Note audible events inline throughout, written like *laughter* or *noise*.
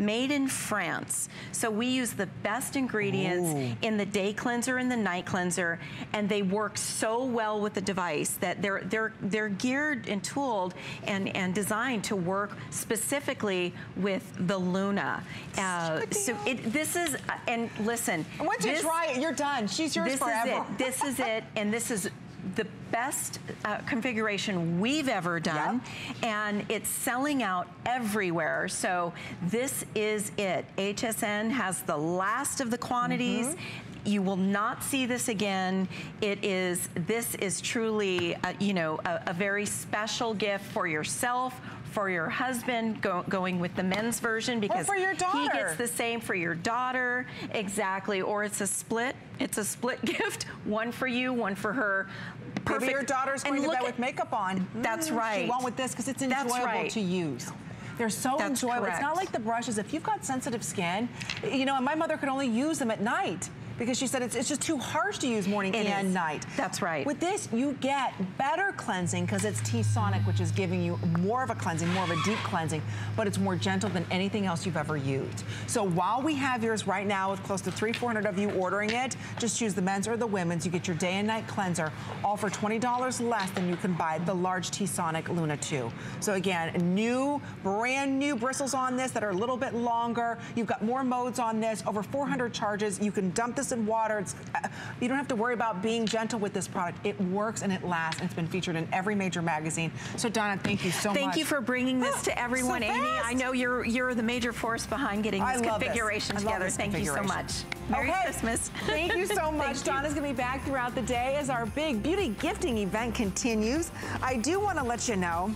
made in France. So we use the best ingredients Ooh. in the day cleanser and the night cleanser, and they work so well with the device that they're they're they're geared and tooled and and designed to work specifically with the Luna. Uh, so it, this is and listen. once this, you try it, you're done. She's yours this forever. Is it. This is it, and this is the best uh, configuration we've ever done yep. and it's selling out everywhere so this is it HSN has the last of the quantities mm -hmm you will not see this again. It is, this is truly, a, you know, a, a very special gift for yourself, for your husband, go, going with the men's version because he gets the same for your daughter, exactly. Or it's a split, it's a split *laughs* gift, one for you, one for her. Perfect. Maybe your daughter's going and to bed with makeup on. That's mm, right. She won't with this because it's enjoyable right. to use. They're so That's enjoyable. Correct. It's not like the brushes. If you've got sensitive skin, you know, and my mother could only use them at night because she said it's, it's just too harsh to use morning it and is. night. That's right. With this, you get better cleansing because it's T-Sonic, which is giving you more of a cleansing, more of a deep cleansing, but it's more gentle than anything else you've ever used. So while we have yours right now with close to three, 400 of you ordering it, just choose the men's or the women's. You get your day and night cleanser, all for $20 less than you can buy the large T-Sonic Luna 2. So again, new, brand new bristles on this that are a little bit longer. You've got more modes on this, over 400 charges. You can dump this in water. It's, uh, you don't have to worry about being gentle with this product. It works and it lasts. And it's been featured in every major magazine. So Donna, thank you so thank much. Thank you for bringing this *gasps* to everyone, so Amy. I know you're you're the major force behind getting this configuration this. together. Thank you so much. Merry okay. Christmas. Thank you so *laughs* much. Donna's going to be back throughout the day as our big beauty gifting event continues. I do want to let you know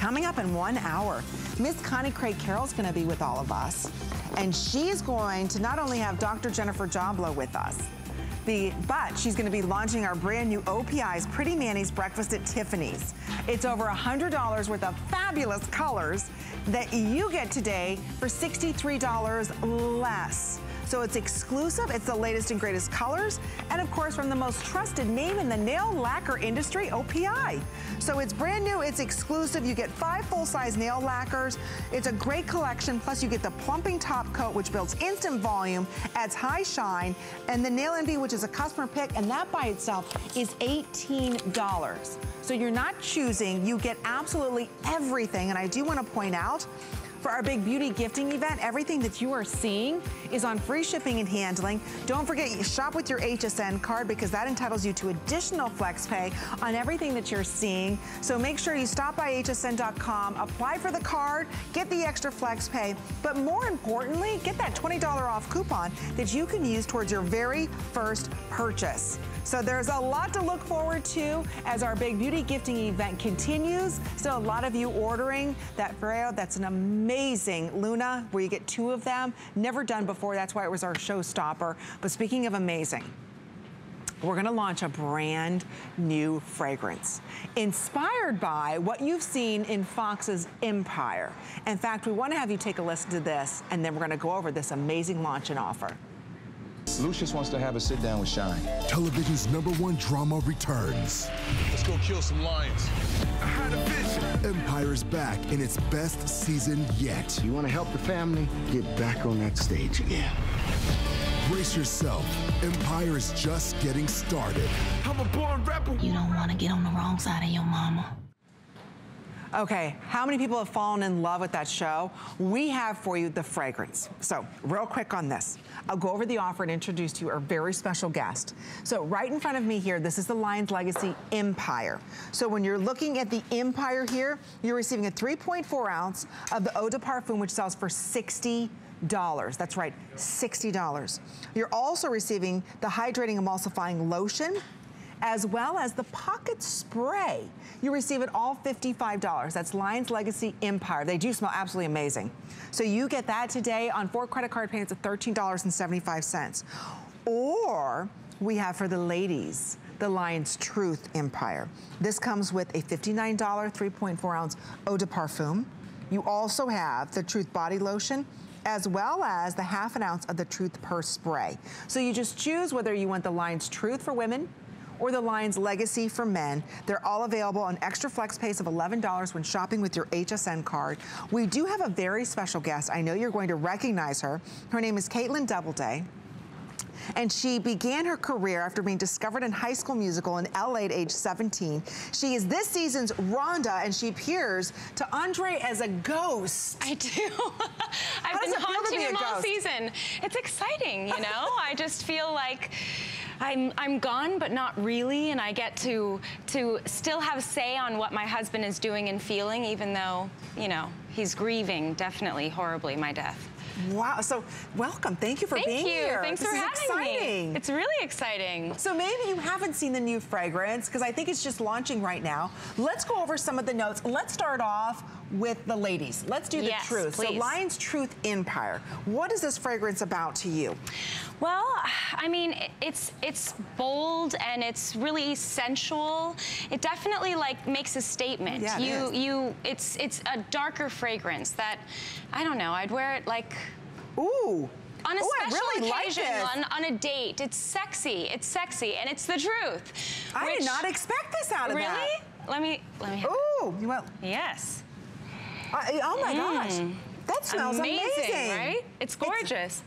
Coming up in one hour, Miss Connie Craig Carroll's gonna be with all of us. And she's going to not only have Dr. Jennifer Jablow with us, the, but she's gonna be launching our brand new OPI's Pretty Manny's Breakfast at Tiffany's. It's over $100 worth of fabulous colors that you get today for $63 less. So it's exclusive, it's the latest and greatest colors, and of course from the most trusted name in the nail lacquer industry, OPI. So it's brand new, it's exclusive, you get five full-size nail lacquers, it's a great collection, plus you get the plumping top coat, which builds instant volume, adds high shine, and the Nail Envy, which is a customer pick, and that by itself is $18. So you're not choosing, you get absolutely everything, and I do wanna point out, for our big beauty gifting event. Everything that you are seeing is on free shipping and handling. Don't forget, shop with your HSN card because that entitles you to additional flex pay on everything that you're seeing. So make sure you stop by hsn.com, apply for the card, get the extra flex pay, but more importantly, get that $20 off coupon that you can use towards your very first purchase. So there's a lot to look forward to as our big beauty gifting event continues. Still a lot of you ordering that Foreo. That's an amazing Luna where you get two of them. Never done before. That's why it was our showstopper. But speaking of amazing, we're gonna launch a brand new fragrance inspired by what you've seen in Fox's Empire. In fact, we wanna have you take a listen to this and then we're gonna go over this amazing launch and offer. Lucious wants to have a sit down with Shine. Television's number one drama returns. Let's go kill some lions. I had a vision. Empire's back in its best season yet. You want to help the family? Get back on that stage again. Brace yourself. Empire is just getting started. I'm a born rebel. You don't want to get on the wrong side of your mama. Okay, how many people have fallen in love with that show? We have for you the fragrance. So, real quick on this. I'll go over the offer and introduce to you our very special guest. So, right in front of me here, this is the Lions Legacy Empire. So, when you're looking at the Empire here, you're receiving a 3.4 ounce of the Eau de Parfum, which sells for 60 dollars. That's right, $60. You're also receiving the hydrating emulsifying lotion, as well as the pocket spray. You receive it all $55. That's Lions Legacy Empire. They do smell absolutely amazing. So you get that today on four credit card payments of $13.75. Or we have for the ladies, the Lion's Truth Empire. This comes with a $59 3.4 ounce eau de parfum. You also have the Truth Body Lotion, as well as the half an ounce of the Truth Purse Spray. So you just choose whether you want the Lion's Truth for women or the Lions Legacy for Men. They're all available on extra flex pays of $11 when shopping with your HSN card. We do have a very special guest. I know you're going to recognize her. Her name is Kaitlin Doubleday and she began her career after being discovered in High School Musical in LA at age 17. She is this season's Rhonda, and she appears to Andre as a ghost. I do. *laughs* I've been haunting be him all season. It's exciting, you know? *laughs* I just feel like I'm I'm gone, but not really, and I get to to still have say on what my husband is doing and feeling, even though, you know, he's grieving definitely horribly my death. Wow. So, welcome. Thank you for Thank being you. here. Thanks This for having exciting. me. It's really exciting. So maybe you haven't seen the new fragrance because I think it's just launching right now. Let's go over some of the notes. Let's start off with the ladies. Let's do the Yes, truth. So. Lion's Truth Empire. What is this fragrance about to you? Well, I mean, it's it's bold and it's really sensual. It definitely like makes a statement. Yeah, you is. you it's it's a darker fragrance that I don't know. I'd wear it like Ooh. on a Ooh, special really occasion, this. on, on a date. It's sexy. It's sexy, and it's the truth. I did not expect this out of really. that. Let me let me. Ooh, you want? Yes. I- oh my mm. gosh, that smells amazing, amazing, right? It's gorgeous.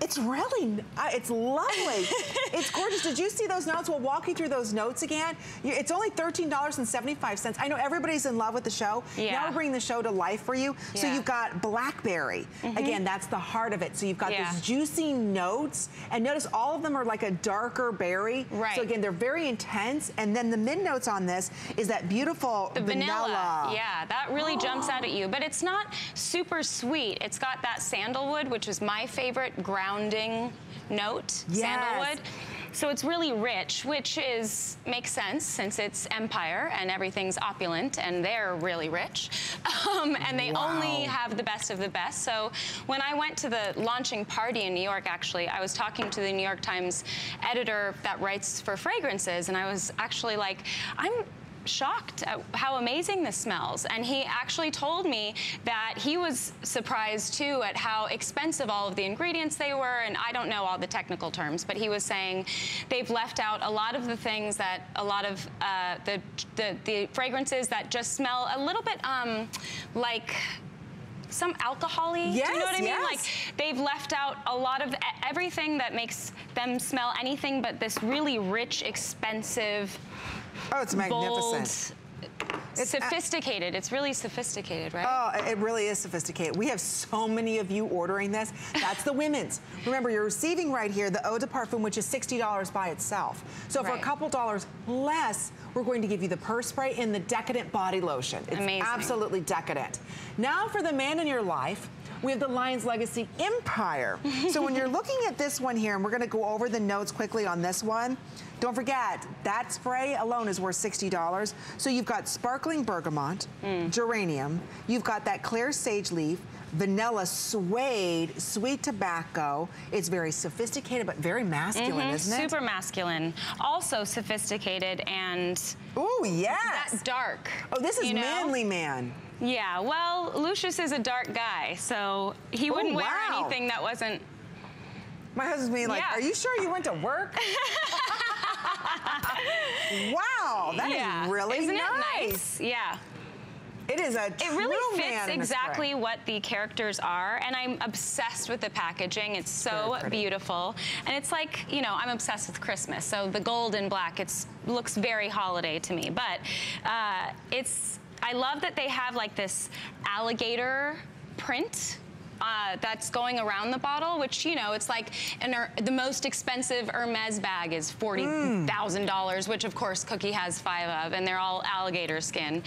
It's really, uh, it's lovely. *laughs* it's gorgeous. Did you see those notes? We'll walk you through those notes again. You, it's only $13.75. I know everybody's in love with the show. Yeah. Now we're bringing the show to life for you. Yeah. So you've got blackberry. Again, that's the heart of it. So you've got Yeah. these juicy notes. And notice all of them are like a darker berry. Right. So again, they're very intense. And then the mid notes on this is that beautiful The vanilla. Yeah, that really jumps out at you. But it's not super sweet. It's got that sandalwood, which is my favorite grounding note. Yes. Sandalwood. So it's really rich, which is makes sense since it's Empire and everything's opulent and they're really rich. *laughs* Um, and they only have the best of the best. So when I went to the launching party in New York, actually, I was talking to the New York Times editor that writes for fragrances, and I was actually like, I'm shocked at how amazing this smells. And he actually told me that he was surprised too at how expensive all of the ingredients they were. And I don't know all the technical terms, but he was saying they've left out a lot of the things that a lot of uh, the, the the fragrances that just smell a little bit um, like some alcohol-y. Do you know what I mean? yes. Like they've left out a lot of everything that makes them smell anything but this really rich, expensive, Oh, it's magnificent. bold, It's sophisticated. It's really sophisticated, right? Oh, it really is sophisticated. We have so many of you ordering this. That's the women's. Remember, you're receiving right here the Eau de Parfum, which is $60 by itself. So for a couple dollars less, we're going to give you the purse spray and the decadent body lotion. It's Amazing. absolutely decadent. Now for the man in your life, we have the Lions Legacy Empire. *laughs* so when you're looking at this one here, and we're gonna go over the notes quickly on this one, don't forget, that spray alone is worth $60. So you've got sparkling bergamot, geranium, you've got that clary sage leaf, vanilla suede, sweet tobacco. It's very sophisticated, but very masculine, Mhm, isn't it? Super masculine. Also sophisticated and Oh, yes. that dark. oh, this is you know? manly man. Yeah, well, Lucious is a dark guy, so he wouldn't wear Oh, wow. anything that wasn't My husband's being like, Yeah. are you sure you went to work? *laughs* *laughs* wow, that is yeah. really Isn't nice. it nice? Yeah. It is a It really fits exactly what the characters are, and I'm obsessed with the packaging. It's so beautiful, and it's like you know I'm obsessed with Christmas. So the gold and black, it looks very holiday to me. But uh, it's I love that they have like this alligator print. Uh, that's going around the bottle, which you know, it's like an, Her- the most expensive Hermes bag is forty thousand dollars, which of course Cookie has five of, and they're all alligator skin.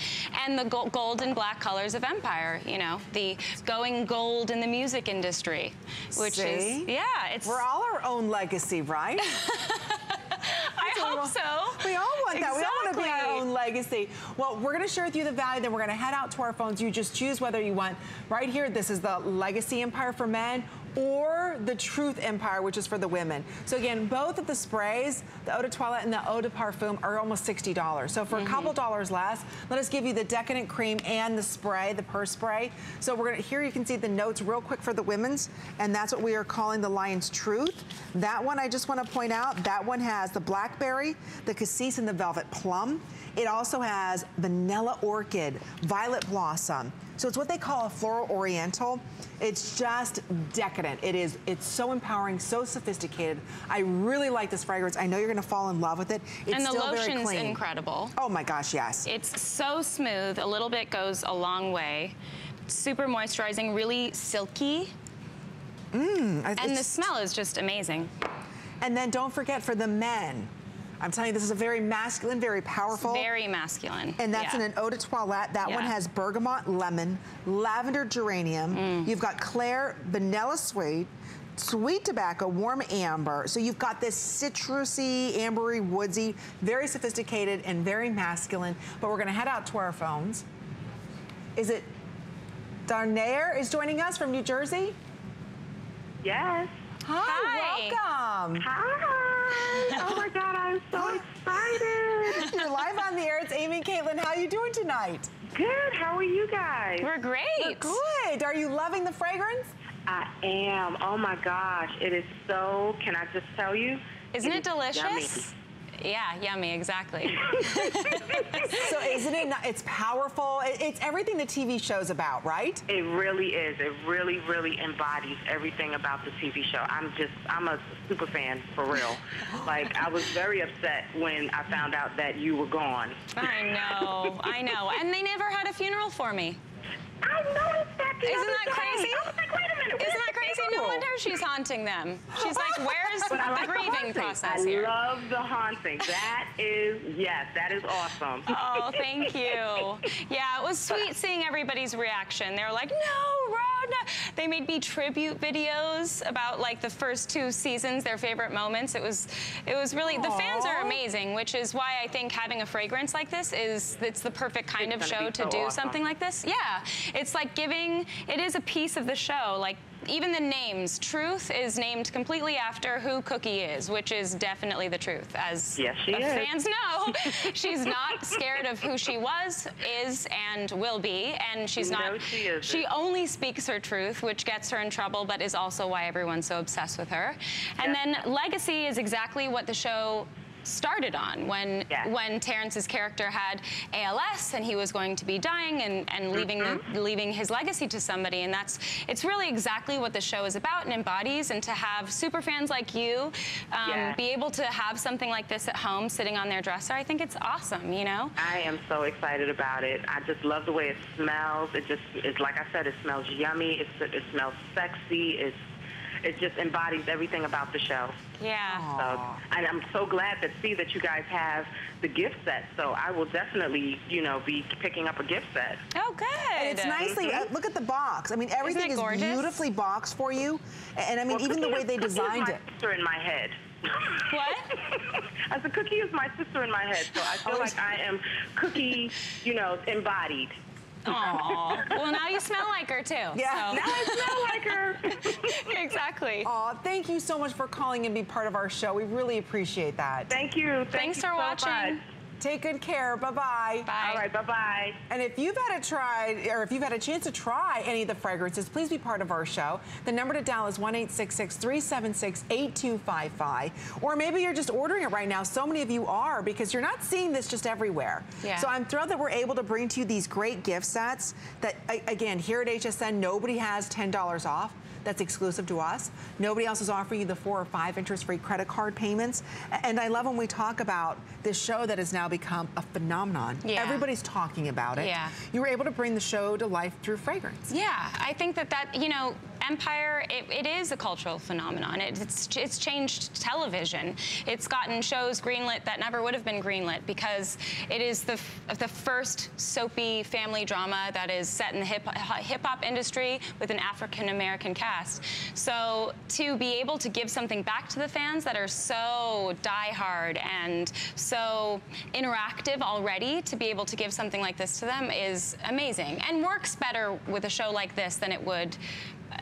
And the go- gold and black colors of Empire, you know, the going gold in the music industry, which See? is yeah, it's. We're all our own legacy, right? *laughs* I we hope want. so. We all want that. We Legacy. Well, we're going to share with you the value, then we're going to head out to our phones. You just choose whether you want, right here, this is the Legacy Empire for men or the Truth Empire, which is for the women. So again, both of the sprays, the Eau de Toilette and the Eau de Parfum, are almost $60. So for a mm-hmm. couple dollars less, let us give you the Decadent Cream and the spray, the purse spray. So we're gonna, here you can see the notes real quick for the women's, and that's what we are calling the Lion's Truth. That one, I just wanna point out, that one has the blackberry, the cassis, and the velvet plum. It also has vanilla orchid, violet blossom. So it's what they call a floral oriental. It's just decadent. It is, it's so empowering, so sophisticated. I really like this fragrance. I know you're gonna fall in love with it. It's and the still very clean. incredible. Oh my gosh, yes. It's so smooth. A little bit goes a long way. Super moisturizing, really silky. Mm, I- And the smell is just amazing. and then don't forget for the men. I'm telling you, this is a very masculine, very powerful. Very masculine. And that's yeah. in an eau de toilette. That one has bergamot, lemon, lavender geranium. Mm. You've got Claire vanilla sweet, sweet tobacco, warm amber. So you've got this citrusy, ambery, woodsy, very sophisticated and very masculine. But we're gonna head out to our phones. Is it Darnair is joining us from New Jersey? Yes. Hi, Hi. welcome. Hi. Oh my God, I'm so *gasps* excited. You're live on the air. It's Amy and Kaitlin. How are you doing tonight? Good. How are you guys? We're great. We're Good. Are you loving the fragrance? I am. Oh my gosh, it is so. Can I just tell you? Isn't it, is yummy. Delicious? Yeah, yummy, exactly. *laughs* So isn't it? Not, it's powerful. It- It's everything the TV show's about, right? It really is. It really, really embodies everything about the TV show. I'm just, I'm a super fan for real. *laughs* Like, I was very upset when I found out that you were gone. I know, I know. And they never had a funeral for me. I noticed that the Isn't that day. crazy? I was like, wait a minute. Isn't that the crazy? No wonder she's haunting them. She's like, *laughs* where's I like the the grieving haunting. process I here? love the haunting. That is, yes, that is awesome. *laughs* Oh, thank you. Yeah, it was sweet seeing everybody's reaction. They were like, no, Rod. No." They made me tribute videos about like the first two seasons, their favorite moments. It was, it was really the fans are amazing, which is why I think having a fragrance like this is it's the perfect kind It's of show be to do awesome. something like this. Yeah, it's like giving. It is a piece of the show. Like even the names, Truth is named completely after who Cookie is, which is definitely the truth, as Yes, is. fans know. *laughs* she's not scared of who she was, is, and will be, and she's No, not. she isn't. She only speaks her truth, which gets her in trouble, but is also why everyone's so obsessed with her. And then Legacy is exactly what the show started on when when Terrence's character had ALS and he was going to be dying and, and leaving Mm-hmm. the, leaving his legacy to somebody and that's it's really exactly what the show is about and embodies and to have super fans like you um, be able to have something like this at home sitting on their dresser I think it's awesome you know I am so excited about it. I just love the way it smells. It just, it's like I said, it smells yummy. It's, it smells sexy. It's, it just embodies everything about the show. Yeah So, and I'm so glad to see that you guys have the gift set. So I will definitely, you know, be picking up a gift set. oh good And it's nicely. uh, look at the box. I mean, everything is beautifully boxed for you. And I mean, Well, even the Cookie way is- they Cookie is designed my it. sister in my head. What? *laughs* As a cookie is my sister in my head, so I feel Oh, like I am cookie, you know, embodied. Aw. well now you smell like her too Yeah. so- Now I smell like her. *laughs* exactly Aw, thank you so much for calling and be part of our show. We really appreciate that. Thank you. Thank Thanks you for so watching. much. Take good care. Bye-bye. bye All right, bye-bye. And if you've had a try, or if you've had a chance to try any of the fragrances, please be part of our show. The number to dial is 1-866-376-8255. Or maybe you're just ordering it right now. So many of you are because you're not seeing this just everywhere. Yeah. So I'm thrilled that we're able to bring to you these great gift sets that, again, here at HSN, nobody has $10 off. That's exclusive to us. Nobody else is offering you the four or five interest-free credit card payments. And I love when we talk about this show that has now become a phenomenon. Yeah. Everybody's talking about it. Yeah. You were able to bring the show to life through fragrance. Yeah, I think that that, you know, Empire, it, it is a cultural phenomenon. It, it's it's changed television. It's gotten shows greenlit that never would have been greenlit because it is the the first soapy family drama that is set in the hip hip hop industry with an African American cast. So to be able to give something back to the fans that are so diehard and so interactive already, to be able to give something like this to them is amazing and works better with a show like this than it would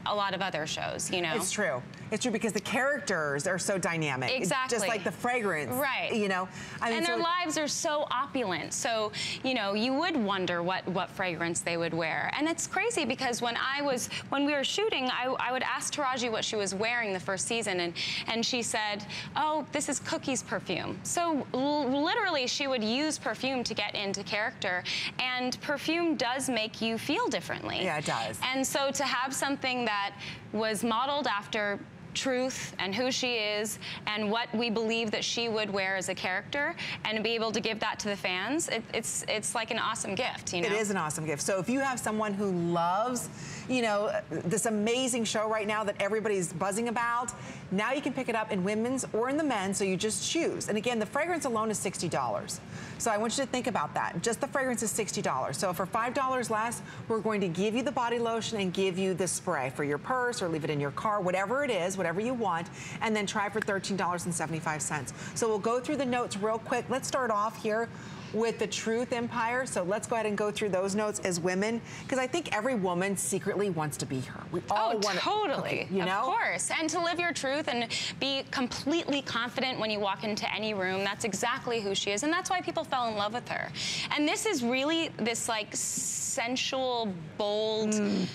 a lot of other shows, you know? It's true. It's true because the characters are so dynamic. Exactly. Just like the fragrance. Right. You know? I mean, and their so- lives are so opulent. So, you know, you would wonder what, what fragrance they would wear. And it's crazy because when I was, when we were shooting, I, I would ask Taraji what she was wearing the first season. And, and she said, oh, this is Cookie's perfume. So l- literally she would use perfume to get into character. And perfume does make you feel differently. Yeah, it does. And so to have something that was modeled after truth and who she is and what we believe that she would wear as a character and be able to give that to the fans it, it's it's like an awesome gift you know It is an awesome gift. So if you have someone who loves, you know, this amazing show right now that everybody's buzzing about, now you can pick it up in women's or in the men's, so you just choose. And again, the fragrance alone is $60. So I want you to think about that. Just the fragrance is $60. So for $5 less, we're going to give you the body lotion and give you the spray for your purse or leave it in your car, whatever it is, whatever you want, and then try for $13.75. So we'll go through the notes real quick. Let's start off here with the Truth Empire. So let's go ahead and go through those notes as women, because I think every woman secretly wants to be her. We all Oh, want totally. you know? Of course. And to live your truth and be completely confident when you walk into any room, that's exactly who she is. And that's why people fell in love with her. And this is really this like sensual, bold. Mm.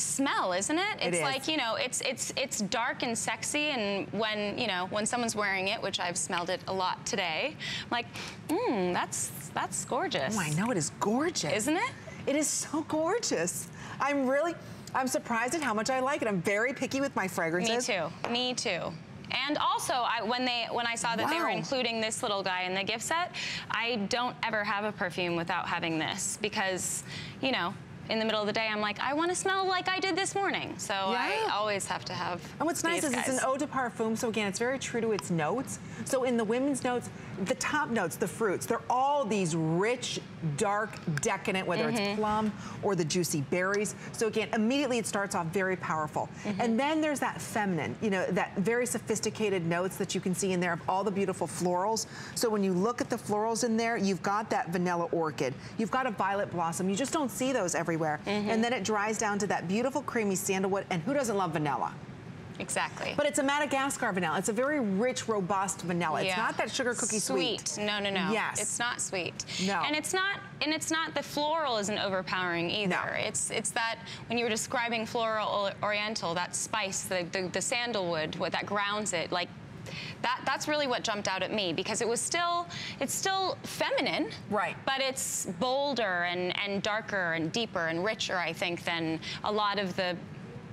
Smell isn't it Mm. It it's like you know it's it's it's dark and sexy and when you know when someone's wearing it which i've smelled it a lot today I'm like mmm that's that's gorgeous Oh, I know it is gorgeous. Isn't it? It is so gorgeous. I'm really, I'm surprised at how much I like it. I'm very picky with my fragrances. Me too. Me too. And also, I, when they when I saw that they were including this little guy in the gift set, I don't ever have a perfume without having this because, you know, in the middle of the day, I'm like, I want to smell like I did this morning. So I always have to have. And what's nice is it's an eau de parfum, so again, it's very true to its notes. So in the women's notes, the top notes, the fruits, they're all these rich, dark, decadent, whether Mm-hmm. it's plum or the juicy berries. So again, immediately it starts off very powerful. Mm-hmm. And then there's that feminine, you know, that very sophisticated notes that you can see in there of all the beautiful florals. So when you look at the florals in there, you've got that vanilla orchid, you've got a violet blossom. You just don't see those everywhere. Mm-hmm. And then it dries down to that beautiful creamy sandalwood. And who doesn't love vanilla? exactly. But it's a Madagascar vanilla. It's a very rich, robust vanilla. It's not that sugar cookie sweet. No, no, no. Yes. It's not sweet. No. And it's not and it's not the floral isn't overpowering either. No. It's it's that when you were describing floral oriental, that spice, the, the the sandalwood, what that grounds it, like that that's really what jumped out at me because it was still it's still feminine. Right. But it's bolder and, and darker and deeper and richer, I think, than a lot of the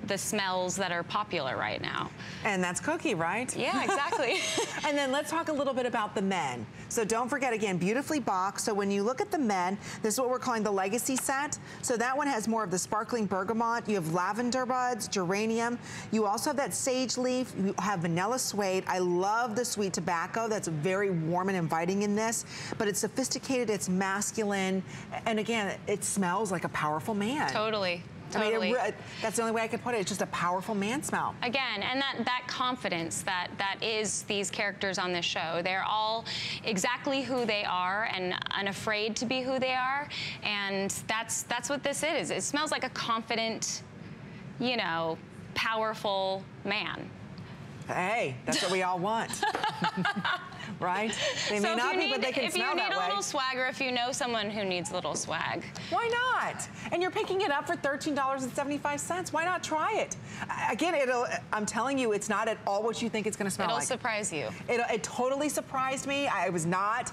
the smells that are popular right now. And that's cookie, right? Yeah, *laughs* exactly. and then let's talk a little bit about the men. So don't forget again, beautifully boxed. So when you look at the men, this is what we're calling the legacy set. So that one has more of the sparkling bergamot. You have lavender buds, geranium. You also have that sage leaf. You have vanilla suede. I love the sweet tobacco. That's very warm and inviting in this. But it's sophisticated, it's masculine. And again, it smells like a powerful man. totally. I mean, Totally. it that's the only way I could put it. It's just a powerful man smell. again and that that confidence that that is these characters on this show they're all exactly who they are and unafraid to be who they are and that's that's what this is it smells like a confident you know powerful man Hey, that's what we all want. *laughs* right? *laughs* They may not if you be, need, but they can smell that way. if you need a little swag or if you know someone who needs a little swag Why not? And you're picking it up for $13.75. Why not try it? Again, it'll, I'm telling you, it's not at all what you think it's going to smell like. it'll surprise you It, it totally surprised me. I was not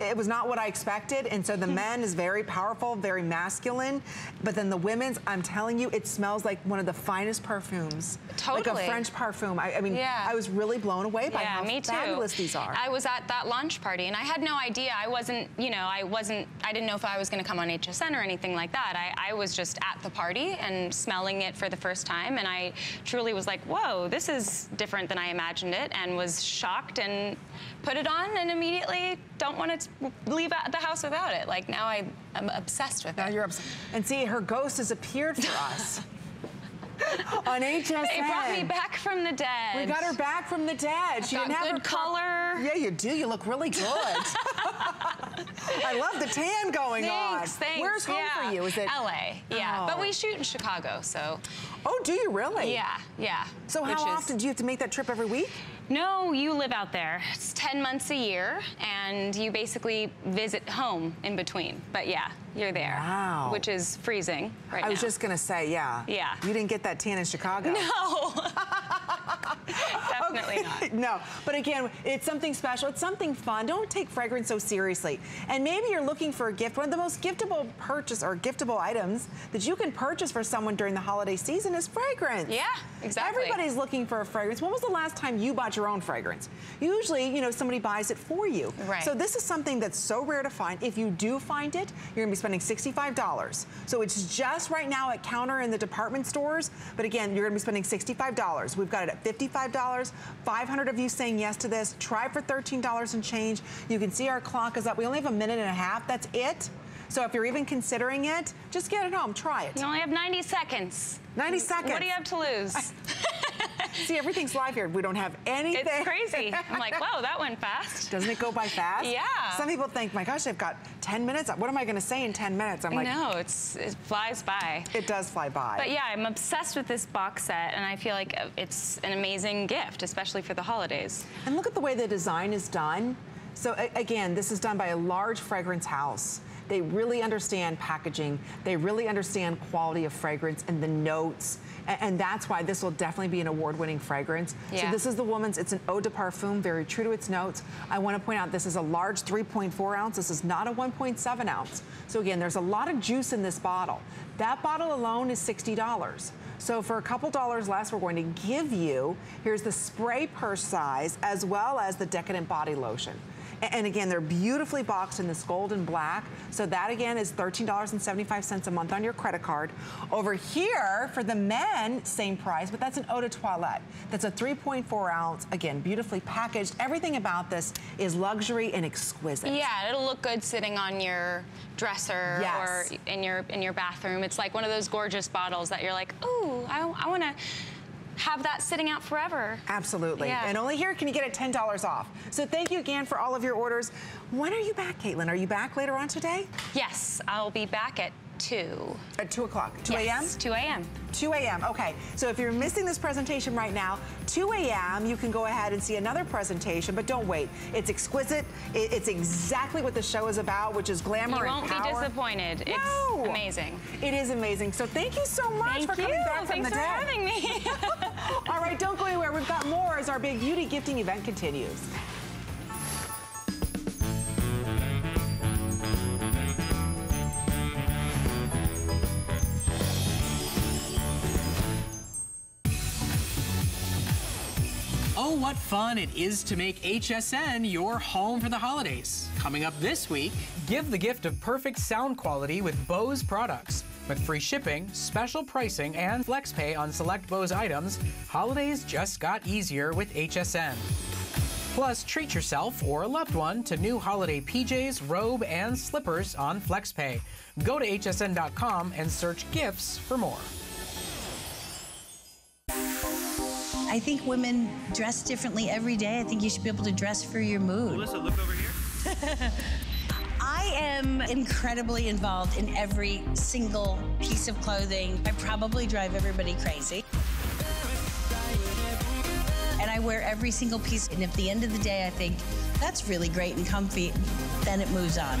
it was not what I expected. And so the hmm. men is very powerful, very masculine. But then the women's, I'm telling you, it smells like one of the finest perfumes. Like a French parfum. I, I mean, Yeah. I was really blown away by yeah, how me too. fabulous these are. I was at that launch party and I had no idea. I wasn't, you know, I wasn't, I didn't know if I was going to come on HSN or anything like that. I, I was just at the party and smelling it for the first time. And I truly was like, whoa, this is different than I imagined it and was shocked and put it on and immediately don't want to leave the house without it. Like now I, I'm obsessed with now it. Now you're obsessed. And see, her ghost has appeared for us *laughs* on HSN. They brought me back from the dead. We got her back from the dead. She Got didn't have good color. Yeah, you do. You look really good. *laughs* I love the tan going on. Thanks, thanks. Where's home yeah. for you? Is it LA? Yeah, but Oh. we shoot in Chicago, so Oh, do you really? yeah, yeah. So how Which is- often do you have to make that trip every week? No, you live out there. It's 10 months a year, and you basically visit home in between. But yeah, you're there. Wow. Which is freezing right I was now. just gonna say, yeah. Yeah. You didn't get that tan in Chicago. No. *laughs* Definitely not. no, but again, it's something special. It's something fun. Don't take fragrance so seriously. And maybe you're looking for a gift. One of the most giftable purchase or giftable items that you can purchase for someone during the holiday season is fragrance. Yeah, exactly. Everybody's looking for a fragrance. When was the last time you bought your own fragrance? Usually, you know, somebody buys it for you. Right. So this is something that's so rare to find. If you do find it, you're gonna be spending $65. So it's just right now at counter in the department stores. But again, you're gonna be spending $65. We've got it at $55. 500 of you saying yes to this. Try for $13 and change. You can see our clock is up. We only have a minute and a half. That's it. So if you're even considering it, just get it home. Try it. You only have 90 seconds. 90 seconds. What do you have to lose? *laughs* See, everything's live here. We don't have anything. it's crazy. I'm like, *laughs* whoa, that went fast. Doesn't it go by fast? *laughs* Yeah. Some people think, my gosh, I've got 10 minutes. What am I going to say in 10 minutes? I'm like, no, it's it flies by. it does fly by. But yeah, I'm obsessed with this box set, and I feel like uh, it's an amazing gift, especially for the holidays. And look at the way the design is done. So again, this is done by a large fragrance house. They really understand packaging. They really understand quality of fragrance and the notes. A- And that's why this will definitely be an award-winning fragrance. So this is the woman's, it's an eau de parfum, very true to its notes. I want to point out this is a large 3.4 ounce. This is not a 1.7 ounce. So again, there's a lot of juice in this bottle. That bottle alone is $60. So for a couple dollars less, we're going to give you, here's the spray purse size as well as the Decadent Body Lotion. And again, they're beautifully boxed in this gold and black. So that again is $13.75 a month on your credit card. Over here, for the men, same price, but that's an eau de toilette. That's a 3.4 ounce, again, beautifully packaged. Everything about this is luxury and exquisite. Yeah, it'll look good sitting on your dresser Yes. or in your in your bathroom. It's like one of those gorgeous bottles that you're like, ooh, I, I want to have that sitting out forever. Absolutely. Yeah. And only here can you get it $10 off. So thank you again for all of your orders. When are you back, Kaitlin? Are you back later on today? Yes, I'll be back at two. At 2 o'clock. 2 a.m.? Yes, 2 a.m. 2 a.m. Okay, so if you're missing this presentation right now, 2 a.m. you can go ahead and see another presentation, but don't wait. It's exquisite. It's exactly what the show is about, which is glamour You and won't be disappointed. No. It's amazing. It is amazing. So thank you so much Thank for coming you. back from Thanks the for dead. having me. *laughs* All right, don't go anywhere. We've got more as our big beauty gifting event continues. Oh, what fun it is to make HSN your home for the holidays. Coming up this week, Give the gift of perfect sound quality with Bose products. With free shipping, special pricing, and flex pay on select Bose items, holidays just got easier with HSN. Plus, treat yourself or a loved one to new holiday PJs, robe, and slippers on FlexPay. Go to hsn.com and search gifts for more. I think women dress differently every day. I think you should be able to dress for your mood. Melissa, look over here. *laughs* I am incredibly involved in every single piece of clothing. I probably drive everybody crazy. And I wear every single piece. And at the end of the day, I think that's really great and comfy. Then it moves on.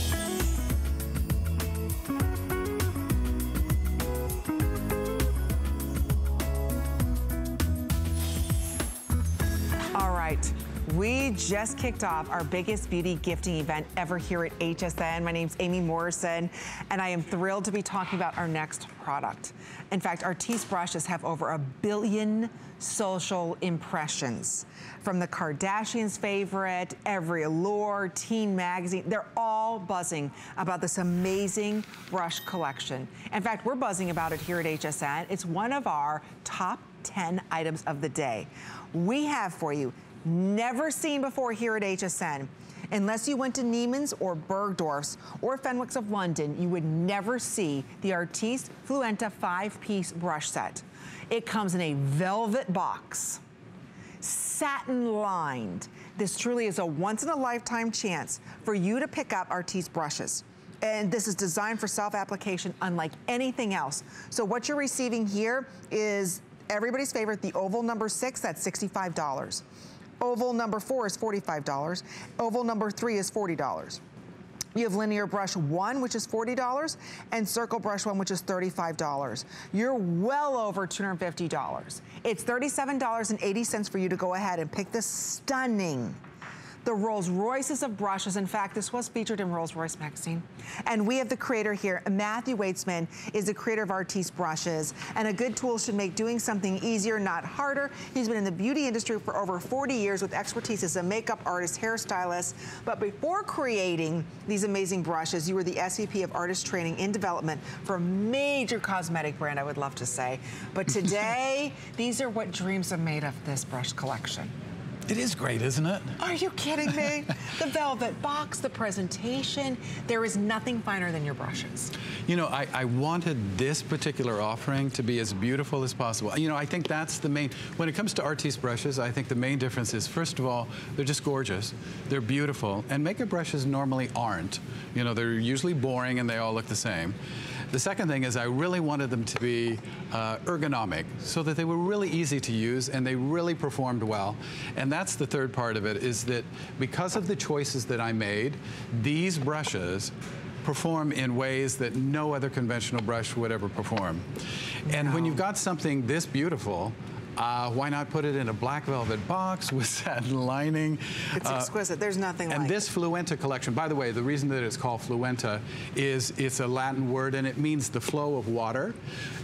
We just kicked off our biggest beauty gifting event ever here at HSN. My name's Amy Morrison, and I am thrilled to be talking about our next product. In fact, Artis brushes have over a billion social impressions. From the Kardashians' favorite, Every Allure, Teen Magazine, they're all buzzing about this amazing brush collection. In fact, we're buzzing about it here at HSN. It's one of our top 10 items of the day. We have for you never seen before here at HSN. Unless you went to Neiman's or Bergdorf's or Fenwicks of London, you would never see the Artis Fluenta five-piece brush set. It comes in a velvet box, satin lined. This truly is a once in a lifetime chance for you to pick up Artis brushes. And this is designed for self-application unlike anything else. So what you're receiving here is everybody's favorite, the oval number six, that's $65. Oval number four is $45. Oval number three is $40. You have linear brush one, which is $40, and circle brush one, which is $35. You're well over $250. It's $37.80 for you to go ahead and pick this stunning the Rolls Royces of brushes. In fact, this was featured in Rolls Royce magazine. And we have the creator here. Matthew Waitesmith is the creator of Artis brushes. And a good tool should make doing something easier, not harder. He's been in the beauty industry for over 40 years with expertise as a makeup artist, hairstylist. But before creating these amazing brushes, you were the SVP of artist training in development for a major cosmetic brand, I would love to say. But *laughs* today, these are what dreams are made of this brush collection. It is great, isn't it? Are you kidding me? *laughs* the velvet box, the presentation, there is nothing finer than your brushes. You know, I, I, wanted this particular offering to be as beautiful as possible. You know, I think that's the main, when it comes to Artis brushes, I think the main difference is, first of all, they're just gorgeous. They're beautiful. And makeup brushes normally aren't. You know, they're usually boring and they all look the same. The second thing is I really wanted them to be uh, ergonomic so that they were really easy to use and they really performed well. And that's the third part of it is that because of the choices that I made, these brushes perform in ways that no other conventional brush would ever perform. And when you've got something this beautiful, uh, why not put it in a black velvet box *laughs* with satin lining? It's uh, exquisite. There's nothing and like this Fluenta collection, by the way, the reason that it's called Fluenta is it's a Latin word and it means the flow of water.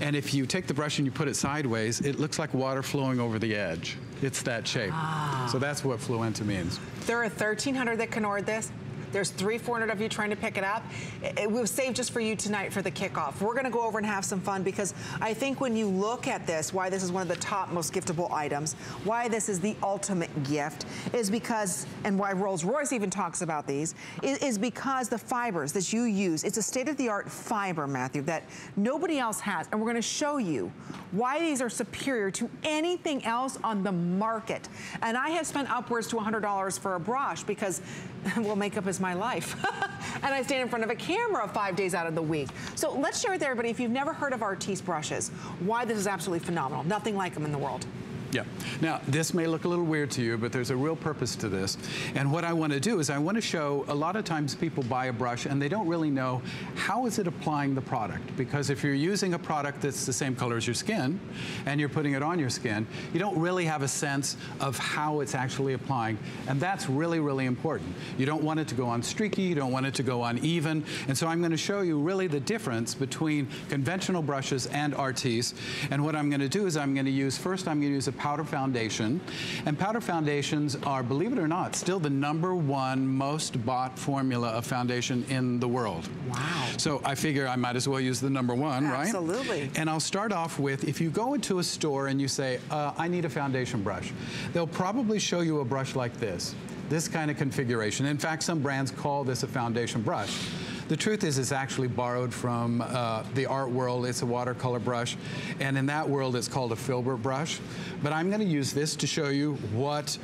And if you take the brush and you put it sideways, it looks like water flowing over the edge. It's that shape. Ah. So that's what Fluenta means. There are 1,300 that can order this. There's three, 400 of you trying to pick it up. It, it was saved just for you tonight for the kickoff. We're gonna go over and have some fun because I think when you look at this, why this is one of the top most giftable items, why this is the ultimate gift, is because, and why Rolls-Royce even talks about these, is, is because the fibers that you use, it's a state-of-the-art fiber, Matthew, that nobody else has. And we're gonna show you why these are superior to anything else on the market. And I have spent upwards to $100 for a brush because, *laughs* well, makeup is my life. *laughs* and I stand in front of a camera five days out of the week. So let's share with everybody, if you've never heard of Artis brushes, why this is absolutely phenomenal. Nothing like them in the world. Yeah. Now, this may look a little weird to you, but there's a real purpose to this. And what I want to do is I want to show a lot of times people buy a brush and they don't really know how is it applying the product. Because if you're using a product that's the same color as your skin and you're putting it on your skin, you don't really have a sense of how it's actually applying. And that's really, really important. You don't want it to go on streaky, you don't want it to go uneven. And so I'm going to show you really the difference between conventional brushes and Artis. And what I'm going to do is I'm going to use, first I'm going to use a powder foundation. And powder foundations are, believe it or not, still the number one most bought formula of foundation in the world. Wow. So I figure I might as well use the number one, right? Absolutely. And I'll start off with, if you go into a store and you say, uh, I need a foundation brush, they'll probably show you a brush like this this kind of configuration. In fact, some brands call this a foundation brush. The truth is, it's actually borrowed from uh, the art world. It's a watercolor brush, and in that world, it's called a filbert brush. But I'm going to use this to show you what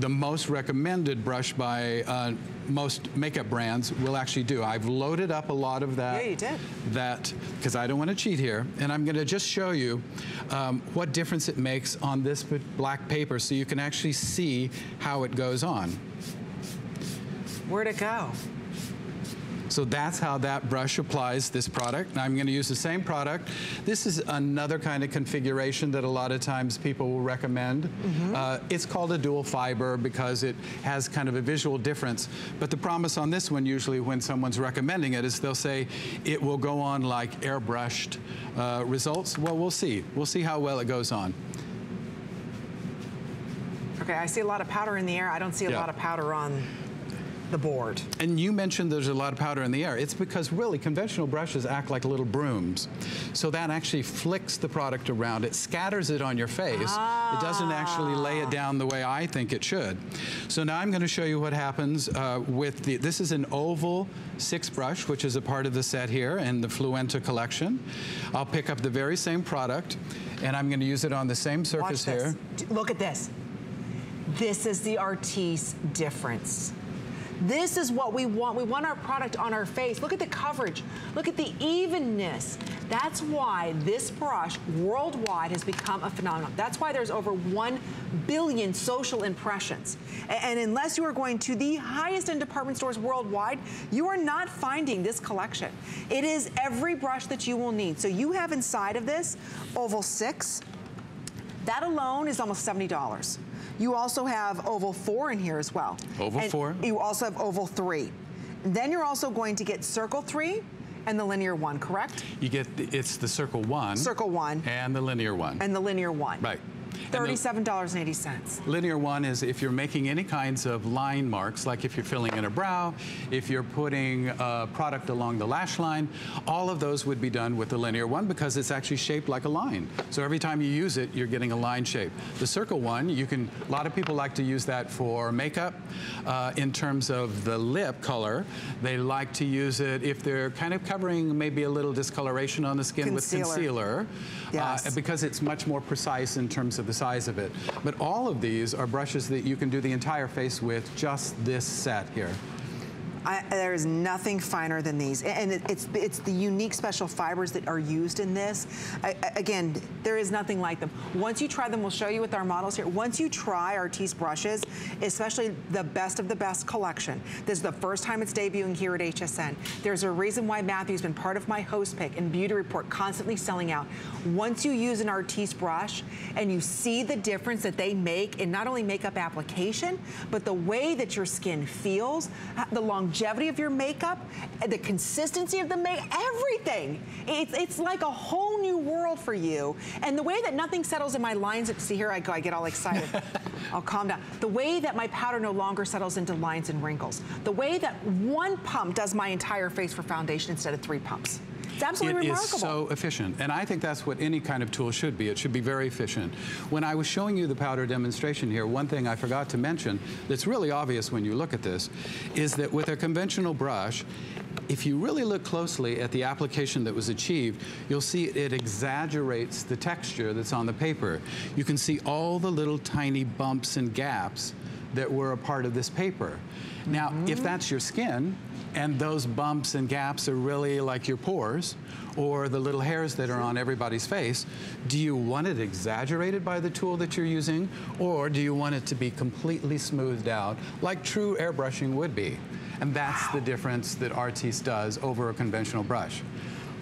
the most recommended brush by uh, most makeup brands will actually do. I've loaded up a lot of that. Yeah, you did. That, because I don't want to cheat here, and I'm going to just show you um, what difference it makes on this black paper so you can actually see how it goes on. Where'd it go? So that's how that brush applies this product. Now I'm going to use the same product. This is another kind of configuration that a lot of times people will recommend. Mm -hmm. uh, it's called a dual fiber because it has kind of a visual difference. But the promise on this one, usually when someone's recommending it, is they'll say it will go on like airbrushed uh, results. Well, we'll see. We'll see how well it goes on. Okay, I see a lot of powder in the air. I don't see a yeah. lot of powder on the board. And you mentioned there's a lot of powder in the air. It's because really conventional brushes act like little brooms. So that actually flicks the product around. It scatters it on your face. Ah. It doesn't actually lay it down the way I think it should. So now I'm going to show you what happens uh, with the, this is an oval six brush, which is a part of the set here in the Fluenta collection. I'll pick up the very same product and I'm going to use it on the same surface here. Look at this. This is the Artis difference. This is what we want. We want our product on our face. Look at the coverage. Look at the evenness. That's why this brush worldwide has become a phenomenon. That's why there's over 1 billion social impressions. And unless you are going to the highest end department stores worldwide, you are not finding this collection. It is every brush that you will need. So you have inside of this Oval 6. That alone is almost $70. You also have oval four in here as well. Oval and four. You also have oval three. Then you're also going to get circle three and the linear one, correct? You get, the, it's the circle one. Circle one. And the linear one. And the linear one. Right. $37.80. Linear one is if you're making any kinds of line marks, like if you're filling in a brow, if you're putting a product along the lash line, all of those would be done with the linear one because it's actually shaped like a line. So every time you use it, you're getting a line shape. The circle one, you can, a lot of people like to use that for makeup. Uh, in terms of the lip color, they like to use it if they're kind of covering maybe a little discoloration on the skin concealer. with concealer. Yes. Uh, because it's much more precise in terms of the size of it. But all of these are brushes that you can do the entire face with just this set here. I, there is nothing finer than these. And it, it's, it's the unique special fibers that are used in this. I, again, there is nothing like them. Once you try them, we'll show you with our models here. Once you try Artis brushes, especially the best of the best collection, this is the first time it's debuting here at HSN. There's a reason why Matthew's been part of my host pick and beauty report constantly selling out. Once you use an Artis brush and you see the difference that they make in not only makeup application, but the way that your skin feels, uh, the long longevity of your makeup, the consistency of the makeup, everything. It's, it's like a whole new world for you. And the way that nothing settles in my lines, see here I go, I get all excited. I'll *laughs* oh, calm down. The way that my powder no longer settles into lines and wrinkles. The way that one pump does my entire face for foundation instead of three pumps. It's absolutely it remarkable. It is so efficient. And I think that's what any kind of tool should be. It should be very efficient. When I was showing you the powder demonstration here, one thing I forgot to mention that's really obvious when you look at this is that with a conventional brush, if you really look closely at the application that was achieved, you'll see it exaggerates the texture that's on the paper. You can see all the little tiny bumps and gaps that were a part of this paper. Now, mm -hmm. if that's your skin, and those bumps and gaps are really like your pores or the little hairs that are on everybody's face, do you want it exaggerated by the tool that you're using or do you want it to be completely smoothed out like true airbrushing would be? And that's wow. the difference that Artis does over a conventional brush.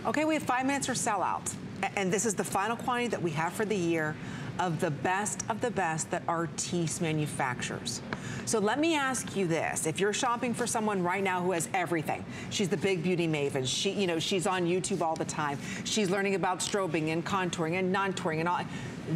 Okay, we have five minutes for sellout. And this is the final quantity that we have for the year of the best of the best that Artis manufactures. So let me ask you this. If you're shopping for someone right now who has everything, she's the big beauty maven. She, you know, she's on YouTube all the time. She's learning about strobing and contouring and non-touring and all.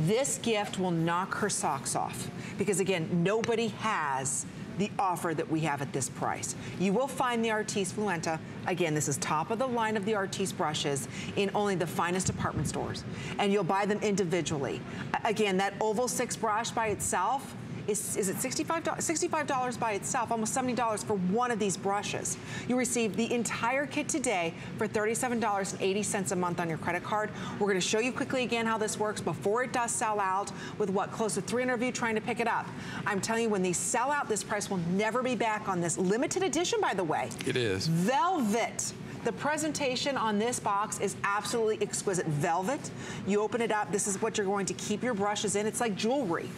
This gift will knock her socks off. Because again, nobody has the offer that we have at this price. You will find the Artis Fluenta, again, this is top of the line of the Artis brushes in only the finest department stores. And you'll buy them individually. Again, that Oval 6 brush by itself is, is it $65, $65 by itself, almost $70 for one of these brushes. You receive the entire kit today for $37.80 a month on your credit card. We're gonna show you quickly again how this works before it does sell out with what, close to 300 of you trying to pick it up. I'm telling you, when these sell out, this price will never be back on this limited edition, by the way. It is. Velvet. The presentation on this box is absolutely exquisite. Velvet. You open it up. This is what you're going to keep your brushes in. It's like jewelry.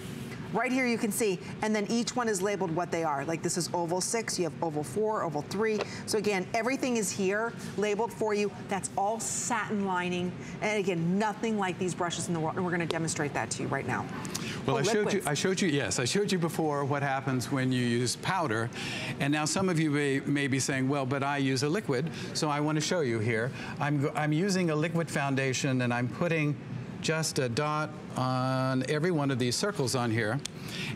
Right here you can see, and then each one is labeled what they are. Like this is oval six, you have oval four, oval three. So again, everything is here labeled for you. That's all satin lining. And again, nothing like these brushes in the world. And we're gonna demonstrate that to you right now. Well, Oh, I showed you. I showed you. Yes, I showed you before what happens when you use powder, and now some of you may, may be saying, "Well, but I use a liquid." So I want to show you here. I'm I'm using a liquid foundation, and I'm putting just a dot on every one of these circles on here.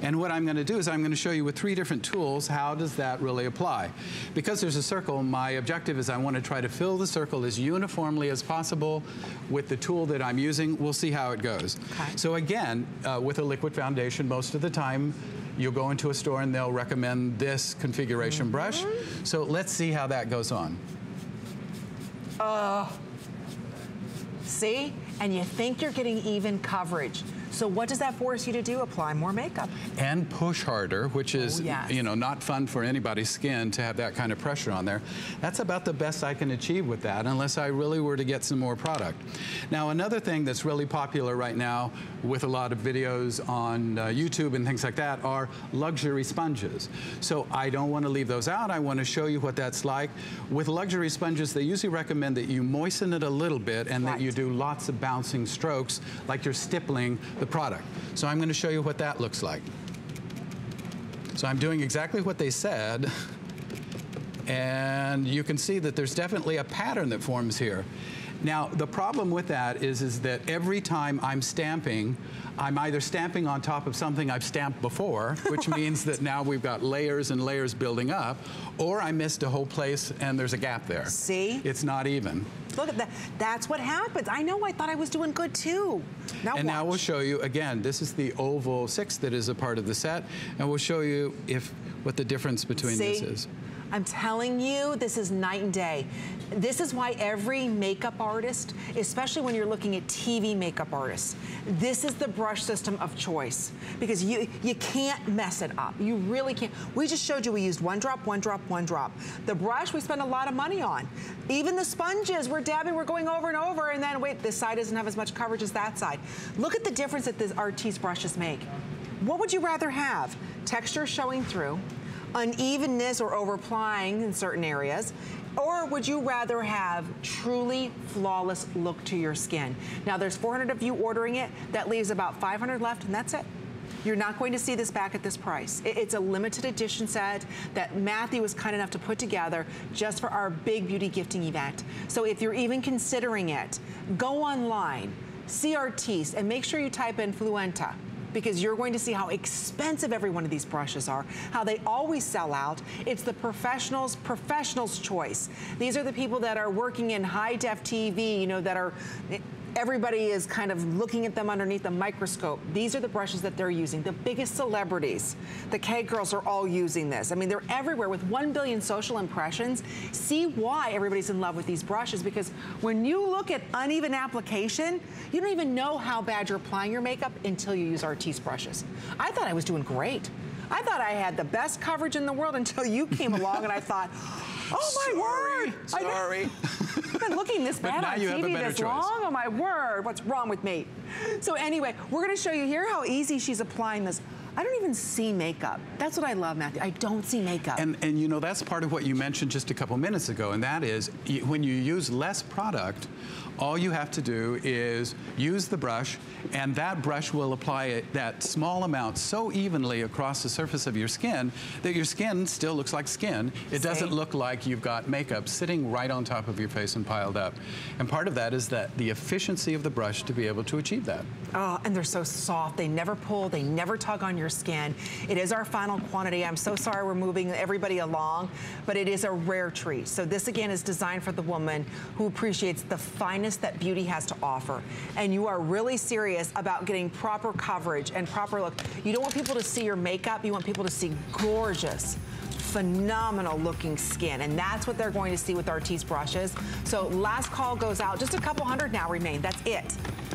And what I'm going to do is I'm going to show you with three different tools how does that really apply. Because there's a circle, my objective is I want to try to fill the circle as uniformly as possible with the tool that I'm using. We'll see how it goes. So again, uh, with a liquid foundation, most of the time you'll go into a store and they'll recommend this configuration brush. So let's see how that goes on. Oh. See? And you think you're getting even coverage. So what does that force you to do? Apply more makeup. and push harder, which is Oh, yes. you know not fun for anybody's skin to have that kind of pressure on there. That's about the best I can achieve with that, unless I really were to get some more product. Now another thing that's really popular right now with a lot of videos on uh, YouTube and things like that are luxury sponges. So I don't want to leave those out. I want to show you what that's like. With luxury sponges, they usually recommend that you moisten it a little bit and that you do lots of bouncing strokes, like you're stippling the product. So I'm going to show you what that looks like. So I'm doing exactly what they said. And you can see that there's definitely a pattern that forms here. Now, the problem with that is, is that every time I'm stamping, I'm either stamping on top of something I've stamped before, which *laughs* means that now we've got layers and layers building up, or I missed a whole place and there's a gap there. See? It's not even. Look at that. That's what happens. I know I thought I was doing good too. Now and now we'll show you again. This is the oval six that is a part of the set, and we'll show you if what the difference between this is. I'm telling you, this is night and day. This is why every makeup artist, especially when you're looking at TV makeup artists, this is the brush system of choice because you you can't mess it up. You really can't. We just showed you we used one drop, one drop, one drop. The brush we spend a lot of money on. Even the sponges, we're dabbing, we're going over and over, and then wait, this side doesn't have as much coverage as that side. Look at the difference that these Artis brushes make. What would you rather have? Texture showing through, unevenness or overplying in certain areas, or would you rather have truly flawless look to your skin? Now there's 400 of you ordering it. That leaves about 500 left and that's it. You're not going to see this back at this price. It's a limited edition set that Matthew was kind enough to put together just for our big beauty gifting event. So if you're even considering it, go online, see Artis, and make sure you type in Fluenta because you're going to see how expensive every one of these brushes are, how they always sell out. It's the professionals, professionals' choice. These are the people that are working in high def TV, you know, that are. Everybody is kind of looking at them underneath the microscope. These are the brushes that they're using. The biggest celebrities, the K girls are all using this. I mean, they're everywhere with 1 billion social impressions. See why everybody's in love with these brushes because when you look at uneven application, you don't even know how bad you're applying your makeup until you use Artis brushes. I thought I was doing great. I thought I had the best coverage in the world until you came along and I thought, oh my word. I know- Sorry. *laughs* I've been looking this *laughs* bad on you have a TV this choice. long. Oh my word, what's wrong with me? So anyway, we're gonna show you here how easy she's applying this. I don't even see makeup. That's what I love, Matthew. I don't see makeup. And, and you know, that's part of what you mentioned just a couple minutes ago, and that is when you use less product, all you have to do is use the brush, and that brush will apply it, that small amount so evenly across the surface of your skin that your skin still looks like skin. It doesn't look like you've got makeup sitting right on top of your face and piled up. And part of that is that the efficiency of the brush to be able to achieve that. Oh, and they're so soft. They never pull. They never tug on your your skin. It is our final quantity. I'm so sorry we're moving everybody along, but it is a rare treat. So this again is designed for the woman who appreciates the finest that beauty has to offer. And you are really serious about getting proper coverage and proper look. You don't want people to see your makeup. You want people to see gorgeous, phenomenal looking skin. And that's what they're going to see with Artis brushes. So last call goes out. Just a couple hundred now remain. That's it.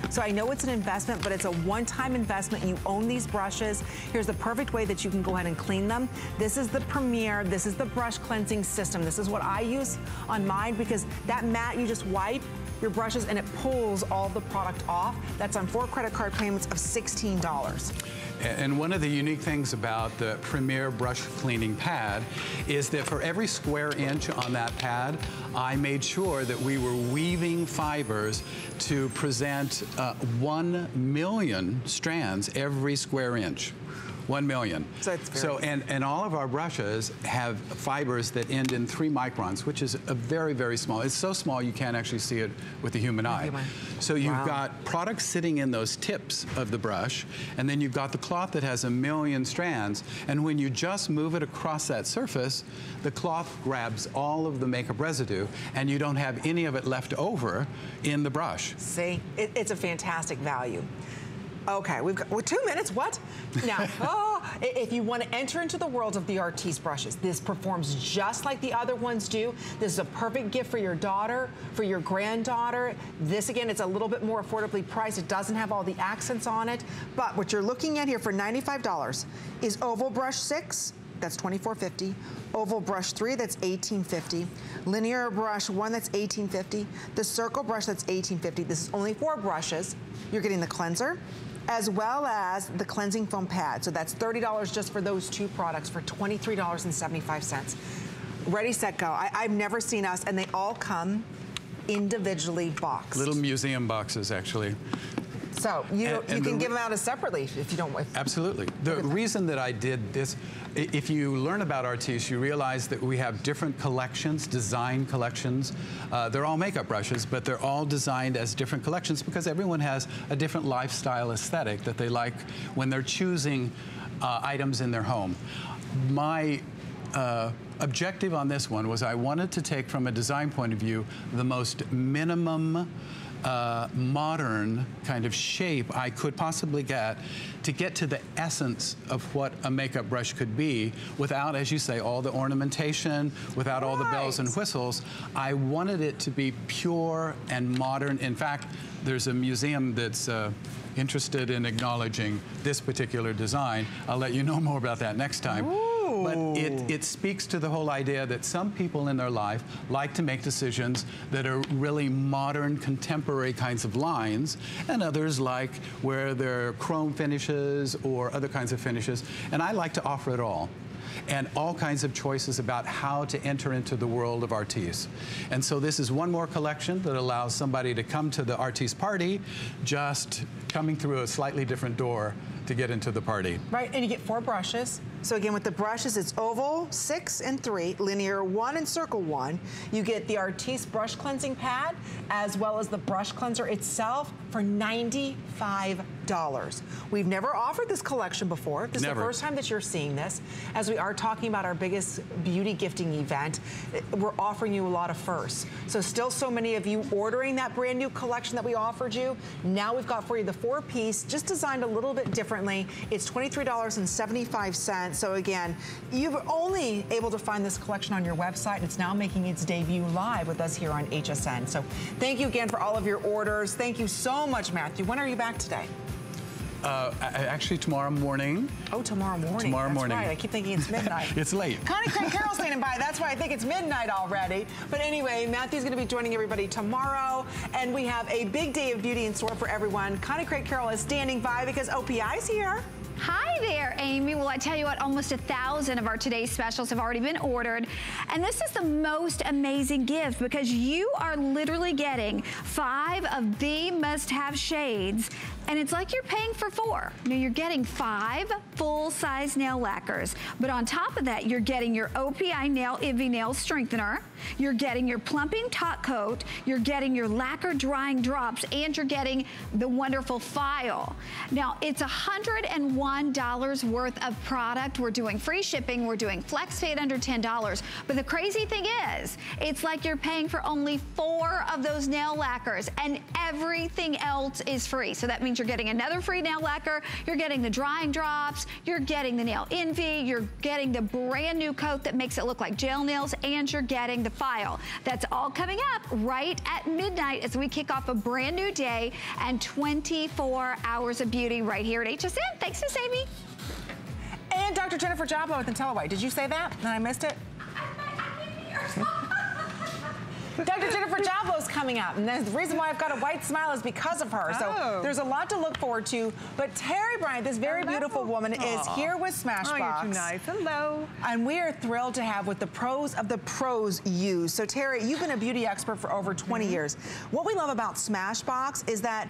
So I know it's an investment, but it's a one-time investment. You own these brushes. Here's the perfect way that you can go ahead and clean them. This is the Premier. This is the brush cleansing system. This is what I use on mine because that mat you just wipe your brushes and it pulls all the product off. That's on four credit card payments of $16. And one of the unique things about the Premier brush cleaning pad is that for every square inch on that pad, I made sure that we were weaving fibers to present uh, one million strands every square inch. One million. So, so and, and all of our brushes have fibers that end in three microns, which is a very, very small. It's so small you can't actually see it with the human eye. Human. So you've Wow. got products sitting in those tips of the brush, and then you've got the cloth that has a million strands, and when you just move it across that surface, the cloth grabs all of the makeup residue, and you don't have any of it left over in the brush. See, it, it's a fantastic value. Okay, we've got well, two minutes. What? Now, *laughs* oh, if you want to enter into the world of the Artis brushes, this performs just like the other ones do. This is a perfect gift for your daughter, for your granddaughter. This again, it's a little bit more affordably priced. It doesn't have all the accents on it. But what you're looking at here for $95 is Oval Brush 6, that's $24.50. Oval brush three, that's $18.50. Linear brush one, that's $18.50. The circle brush, that's $18.50. This is only four brushes. You're getting the cleanser as well as the cleansing foam pad. So that's $30 just for those two products for $23.75. Ready, set, go. I, I've never seen us, and they all come individually boxed. Little museum boxes, actually. So you, And- you and can the give them out as separately if you don't. If, Absolutely. The reason that I did this, if you learn about Artis, you realize that we have different collections, design collections. Uh, they're all makeup brushes, but they're all designed as different collections because everyone has a different lifestyle aesthetic that they like when they're choosing uh, items in their home. My uh, objective on this one was I wanted to take, from a design point of view, the most minimum uh, modern kind of shape I could possibly get to get to the essence of what a makeup brush could be without, as you say, all the ornamentation, without all the bells and whistles. I wanted it to be pure and modern. In fact, there's a museum that's uh, interested in acknowledging this particular design. I'll let you know more about that next time. But it, it speaks to the whole idea that some people in their life like to make decisions that are really modern, contemporary kinds of lines, and others like where they're chrome finishes or other kinds of finishes. And I like to offer it all and all kinds of choices about how to enter into the world of Artis. And so this is one more collection that allows somebody to come to the Artis party just coming through a slightly different door to get into the party. Right, and you get four brushes. So again, with the brushes, it's oval, six and three, linear one and circle one. You get the Artis brush cleansing pad, as well as the brush cleanser itself for $95. We've never offered this collection before. This is the first time that you're seeing this. As we are talking about our biggest beauty gifting event, eh, we're offering you a lot of firsts. So still so many of you ordering that brand new collection that we offered you. Now we've got for you the four piece, just designed a little bit differently. It's $23.75. So again, you've only able to find this collection on your website. and It's now making its debut live with us here on HSN. So thank you again for all of your orders. Thank you so much, Matthew. When are you back today? Uh, actually, tomorrow morning. Oh, tomorrow morning. Tomorrow That's morning. right. I keep thinking it's midnight. *laughs* it's late. Connie Craig Carroll standing by. That's why I think it's midnight already. But anyway, Matthew's going to be joining everybody tomorrow, and we have a big day of beauty in store for everyone. Connie Craig Carroll is standing by because OPI's here. Hi there, Amy. Well, I tell you what, almost a thousand of our today's specials have already been ordered. And this is the most amazing gift because you are literally getting five of the must-have shades and it's like you're paying for four. Now you're getting five full-size nail lacquers, but on top of that, you're getting your OPI Nail Envy Nail Strengthener, you're getting your plumping top coat, you're getting your lacquer drying drops, and you're getting the wonderful file. Now, it's $101 worth of product. We're doing free shipping. We're doing flex at under $10. But the crazy thing is, it's like you're paying for only four of those nail lacquers and everything else is free. So that means you're getting another free nail lacquer. You're getting the drying drops. You're getting the nail envy. You're getting the brand new coat that makes it look like gel nails and you're getting the file. That's all coming up right at midnight as we kick off a brand new day and 24 hours of beauty right here at HSN. Thanks, Miss Amy. And Dr. Jennifer Jablow with IntelliWhite. Did you say that? And I missed it? Dr. Jennifer Jablow's coming up, and the reason why I've got a white smile is because of her. So Oh. there's a lot to look forward to. But Terri Bryant, this very beautiful woman, is here with Smashbox. Oh, you're too nice. Hello. And we are thrilled to have with the pros of the pros use. So Terri, you've been a beauty expert for over 20 Mm-hmm. years. What we love about Smashbox is that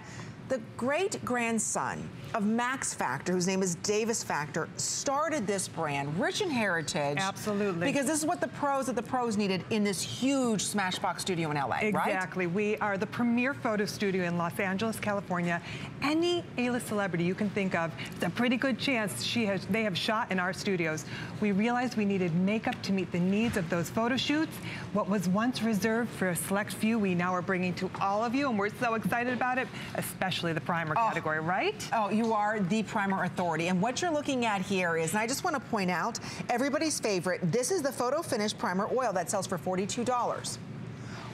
the great grandson of Max Factor, whose name is Davis Factor, started this brand, rich in heritage. Absolutely. Because this is what the pros of the pros needed in this huge Smashbox studio in LA, right? Exactly. We are the premier photo studio in Los Angeles, California. Any A-list celebrity you can think of, it's a pretty good chance she has, they have shot in our studios. We realized we needed makeup to meet the needs of those photo shoots. What was once reserved for a select few, we now are bringing to all of you, and we're so excited about it, especially the primer oh. category, right? Oh, you are the primer authority. And what you're looking at here is, and I just want to point out, everybody's favorite, this is the Photo Finish Primer Oil that sells for $42.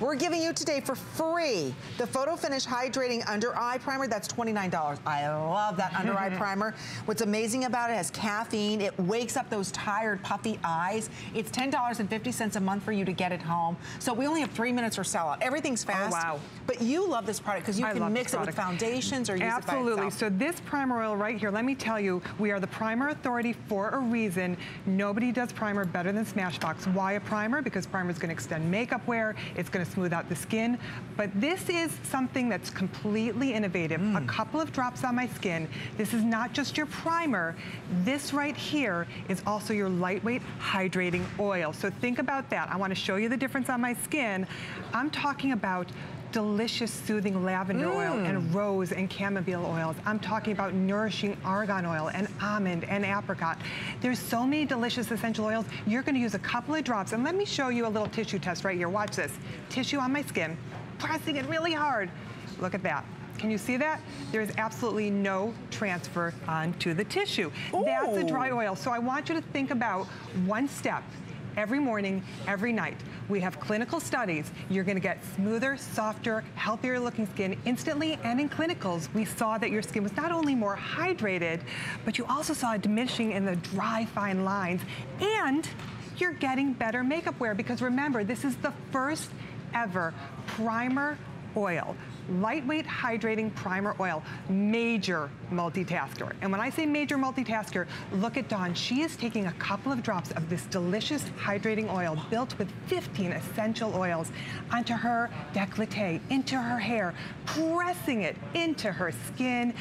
We're giving you today for free the Photo Finish Hydrating Under Eye Primer. That's $29. I love that under eye *laughs* primer. What's amazing about it, it has caffeine. It wakes up those tired, puffy eyes. It's $10.50 a month for you to get it home. So we only have three minutes for sellout. Everything's oh, fast. Oh, wow. But you love this product because you I can mix it with foundations or use Absolutely. it by itself. So this primer oil right here, let me tell you, we are the primer authority for a reason. Nobody does primer better than Smashbox. Why a primer? Because primer is going to extend makeup wear. It's going to smooth out the skin. But this is something that's completely innovative. A mm. couple of drops on my skin. This is not just your primer. This right here is also your lightweight hydrating oil. So think about that. I want to show you the difference on my skin. I'm talking about delicious soothing lavender oil and mm. rose and chamomile oils. I'm talking about nourishing argan oil and almond and apricot. There's so many delicious essential oils. You're gonna use a couple of drops and let me show you a little tissue test right here. Watch this. Tissue on my skin, pressing it really hard. Look at that. Can you see that? There's absolutely no transfer onto the tissue. That's a dry oil. So I want you to think about one step every morning, every night. We have clinical studies. You're gonna get smoother, softer, healthier looking skin instantly. And in clinicals, we saw that your skin was not only more hydrated, but you also saw a diminishing in the dry, fine lines. And you're getting better makeup wear because remember, this is the first ever primer oil. Lightweight hydrating primer oil, major multitasker. And when I say major multitasker, look at Dawn. She is taking a couple of drops of this delicious hydrating oil built with 15 essential oils onto her décolleté, into her hair, pressing it into her skin.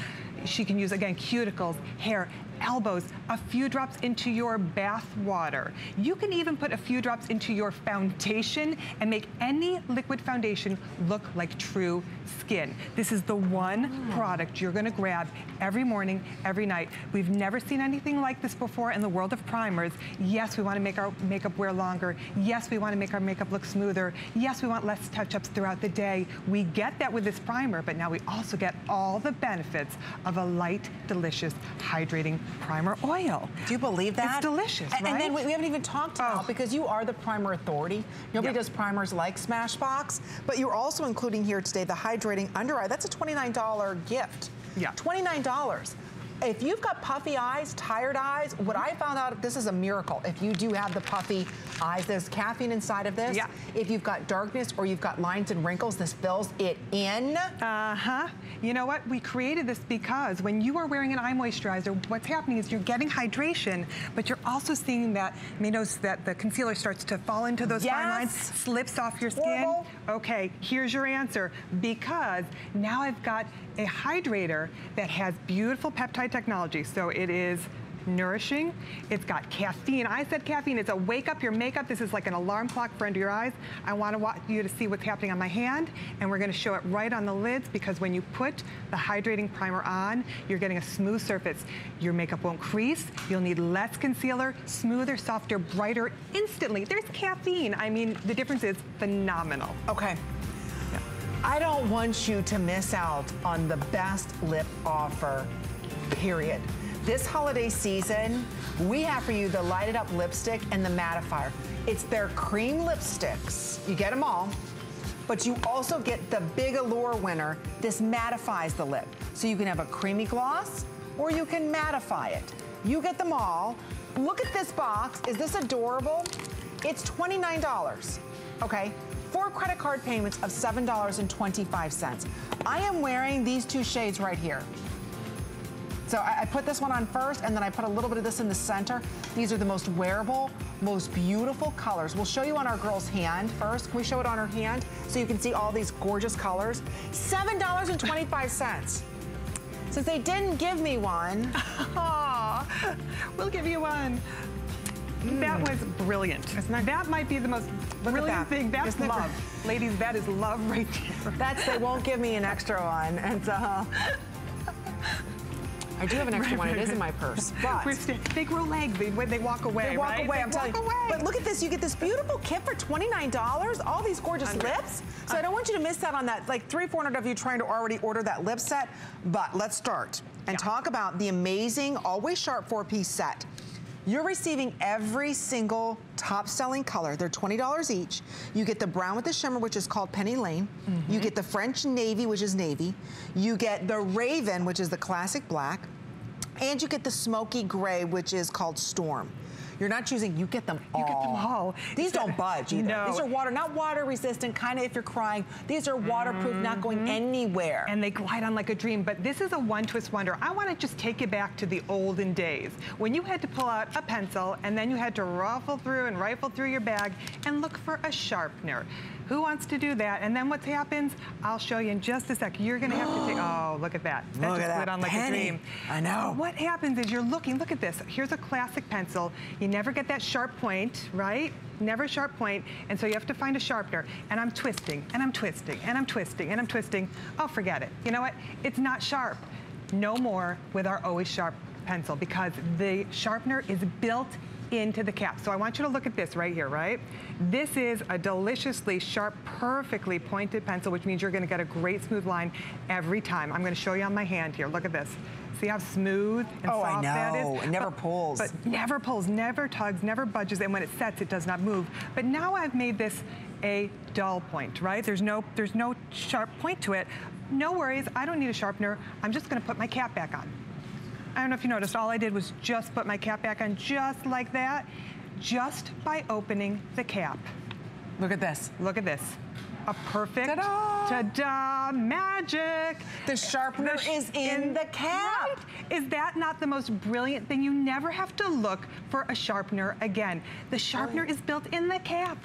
She can use, again, cuticles, hair, elbows, a few drops into your bath water. You can even put a few drops into your foundation and make any liquid foundation look like true skin. This is the one product you're gonna grab every morning, every night. We've never seen anything like this before in the world of primers. Yes, we wanna make our makeup wear longer. Yes, we wanna make our makeup look smoother. Yes, we want less touch-ups throughout the day. We get that with this primer, but now we also get all the benefits of a light, delicious, hydrating primer oil. Do you believe that? It's delicious, And, and then we haven't even talked about, oh. because you are the primer authority. Nobody Yep. does primers like Smashbox, but you're also including here today the hydrating under eye. That's a $29 gift. Yeah. $29. If you've got puffy eyes, tired eyes, what I found out, this is a miracle. If you do have the puffy eyes, there's caffeine inside of this. Yeah. If you've got darkness or you've got lines and wrinkles, this fills it in. Uh-huh. You know what? We created this because when you are wearing an eye moisturizer, what's happening is you're getting hydration, but you're also seeing that, you may notice that the concealer starts to fall into those fine lines, slips off your skin. Horrible. Okay, here's your answer. Because now I've got a hydrator that has beautiful peptide technology. So it is nourishing. It's got caffeine. I said caffeine. It's a wake up your makeup. This is like an alarm clock for under your eyes. I want to want you to see what's happening on my hand, and we're going to show it right on the lids because when you put the hydrating primer on, you're getting a smooth surface. Your makeup won't crease. You'll need less concealer, smoother, softer, brighter instantly. There's caffeine. I mean, the difference is phenomenal. Okay. I don't want you to miss out on the best lip offer, period. This holiday season, we have for you the Lighted Up lipstick and the mattifier. It's their cream lipsticks. You get them all, but you also get the big Allure winner. This mattifies the lip. So you can have a creamy gloss or you can mattify it. You get them all. Look at this box. Is this adorable? It's $29, okay? Four credit card payments of $7.25. I am wearing these two shades right here. So I, I, put this one on first and then I put a little bit of this in the center. These are the most wearable, most beautiful colors. We'll show you on our girl's hand first. Can we show it on her hand so you can see all these gorgeous colors? $7.25. Since they didn't give me one. *laughs* we'll give you one. Mm. That was brilliant. That, that might be the most Look brilliant that. thing. That's Isn't love. Ladies, that is love right there. That's, they won't give me an extra one. And uh, I do have an extra right, one. It is in my purse. *laughs* But they grow legs they, when they walk away. They walk right? away. They I'm telling you. But look at this. You get this beautiful kit for $29. All these gorgeous lips. So I don't want you to miss out on that. Like three, 400 of you trying to already order that lip set. But let's start and yeah. talk about the amazing Always Sharp four-piece set. You're receiving every single top selling color. They're $20 each. You get the brown with the shimmer, which is called Penny Lane. Mm -hmm. You mm-hmm. get the French Navy, which is navy. You get the Raven, which is the classic black. And you get the smoky gray, which is called Storm. You're not choosing, you get them all. You get them all. These don't budge either. No. These are water, not water resistant, kind of if you're crying. These are waterproof, mm -hmm. not going mm-hmm. anywhere. And they glide on like a dream. But this is a one twist wonder. I want to just take you back to the olden days when you had to pull out a pencil and then you had to ruffle through and rifle through your bag and look for a sharpener. Who wants to do that? And then what happens? I'll show you in just a sec. You're going to have to take, *gasps* oh, look at that. That look just slid on like penny. a dream. I know. What happens is you're looking, look at this. Here's a classic pencil. You never get that sharp point, right? Never sharp point, and so you have to find a sharpener. And I'm twisting, and I'm twisting, and I'm twisting, and I'm twisting. Oh, forget it. You know what? It's not sharp. No more with our Always Sharp pencil because the sharpener is built into the cap. So I want you to look at this right here, right? This is a deliciously sharp, perfectly pointed pencil, which means you're gonna get a great smooth line every time. I'm gonna show you on my hand here. Look at this. See how smooth and oh, soft that is? Oh, I know. It never but, pulls. But never pulls, never tugs, never budges, and when it sets, it does not move. But now I've made this a dull point, right? There's no, there's no sharp point to it. No worries, I don't need a sharpener. I'm just gonna put my cap back on. I don't know if you noticed, all I did was just put my cap back on just like that, just by opening the cap. Look at this. Look at this. A perfect ta-da magic. The sharpener the sh is in, in, the cap. Right? Is that not the most brilliant thing? You never have to look for a sharpener again. The sharpener oh. is built in the cap.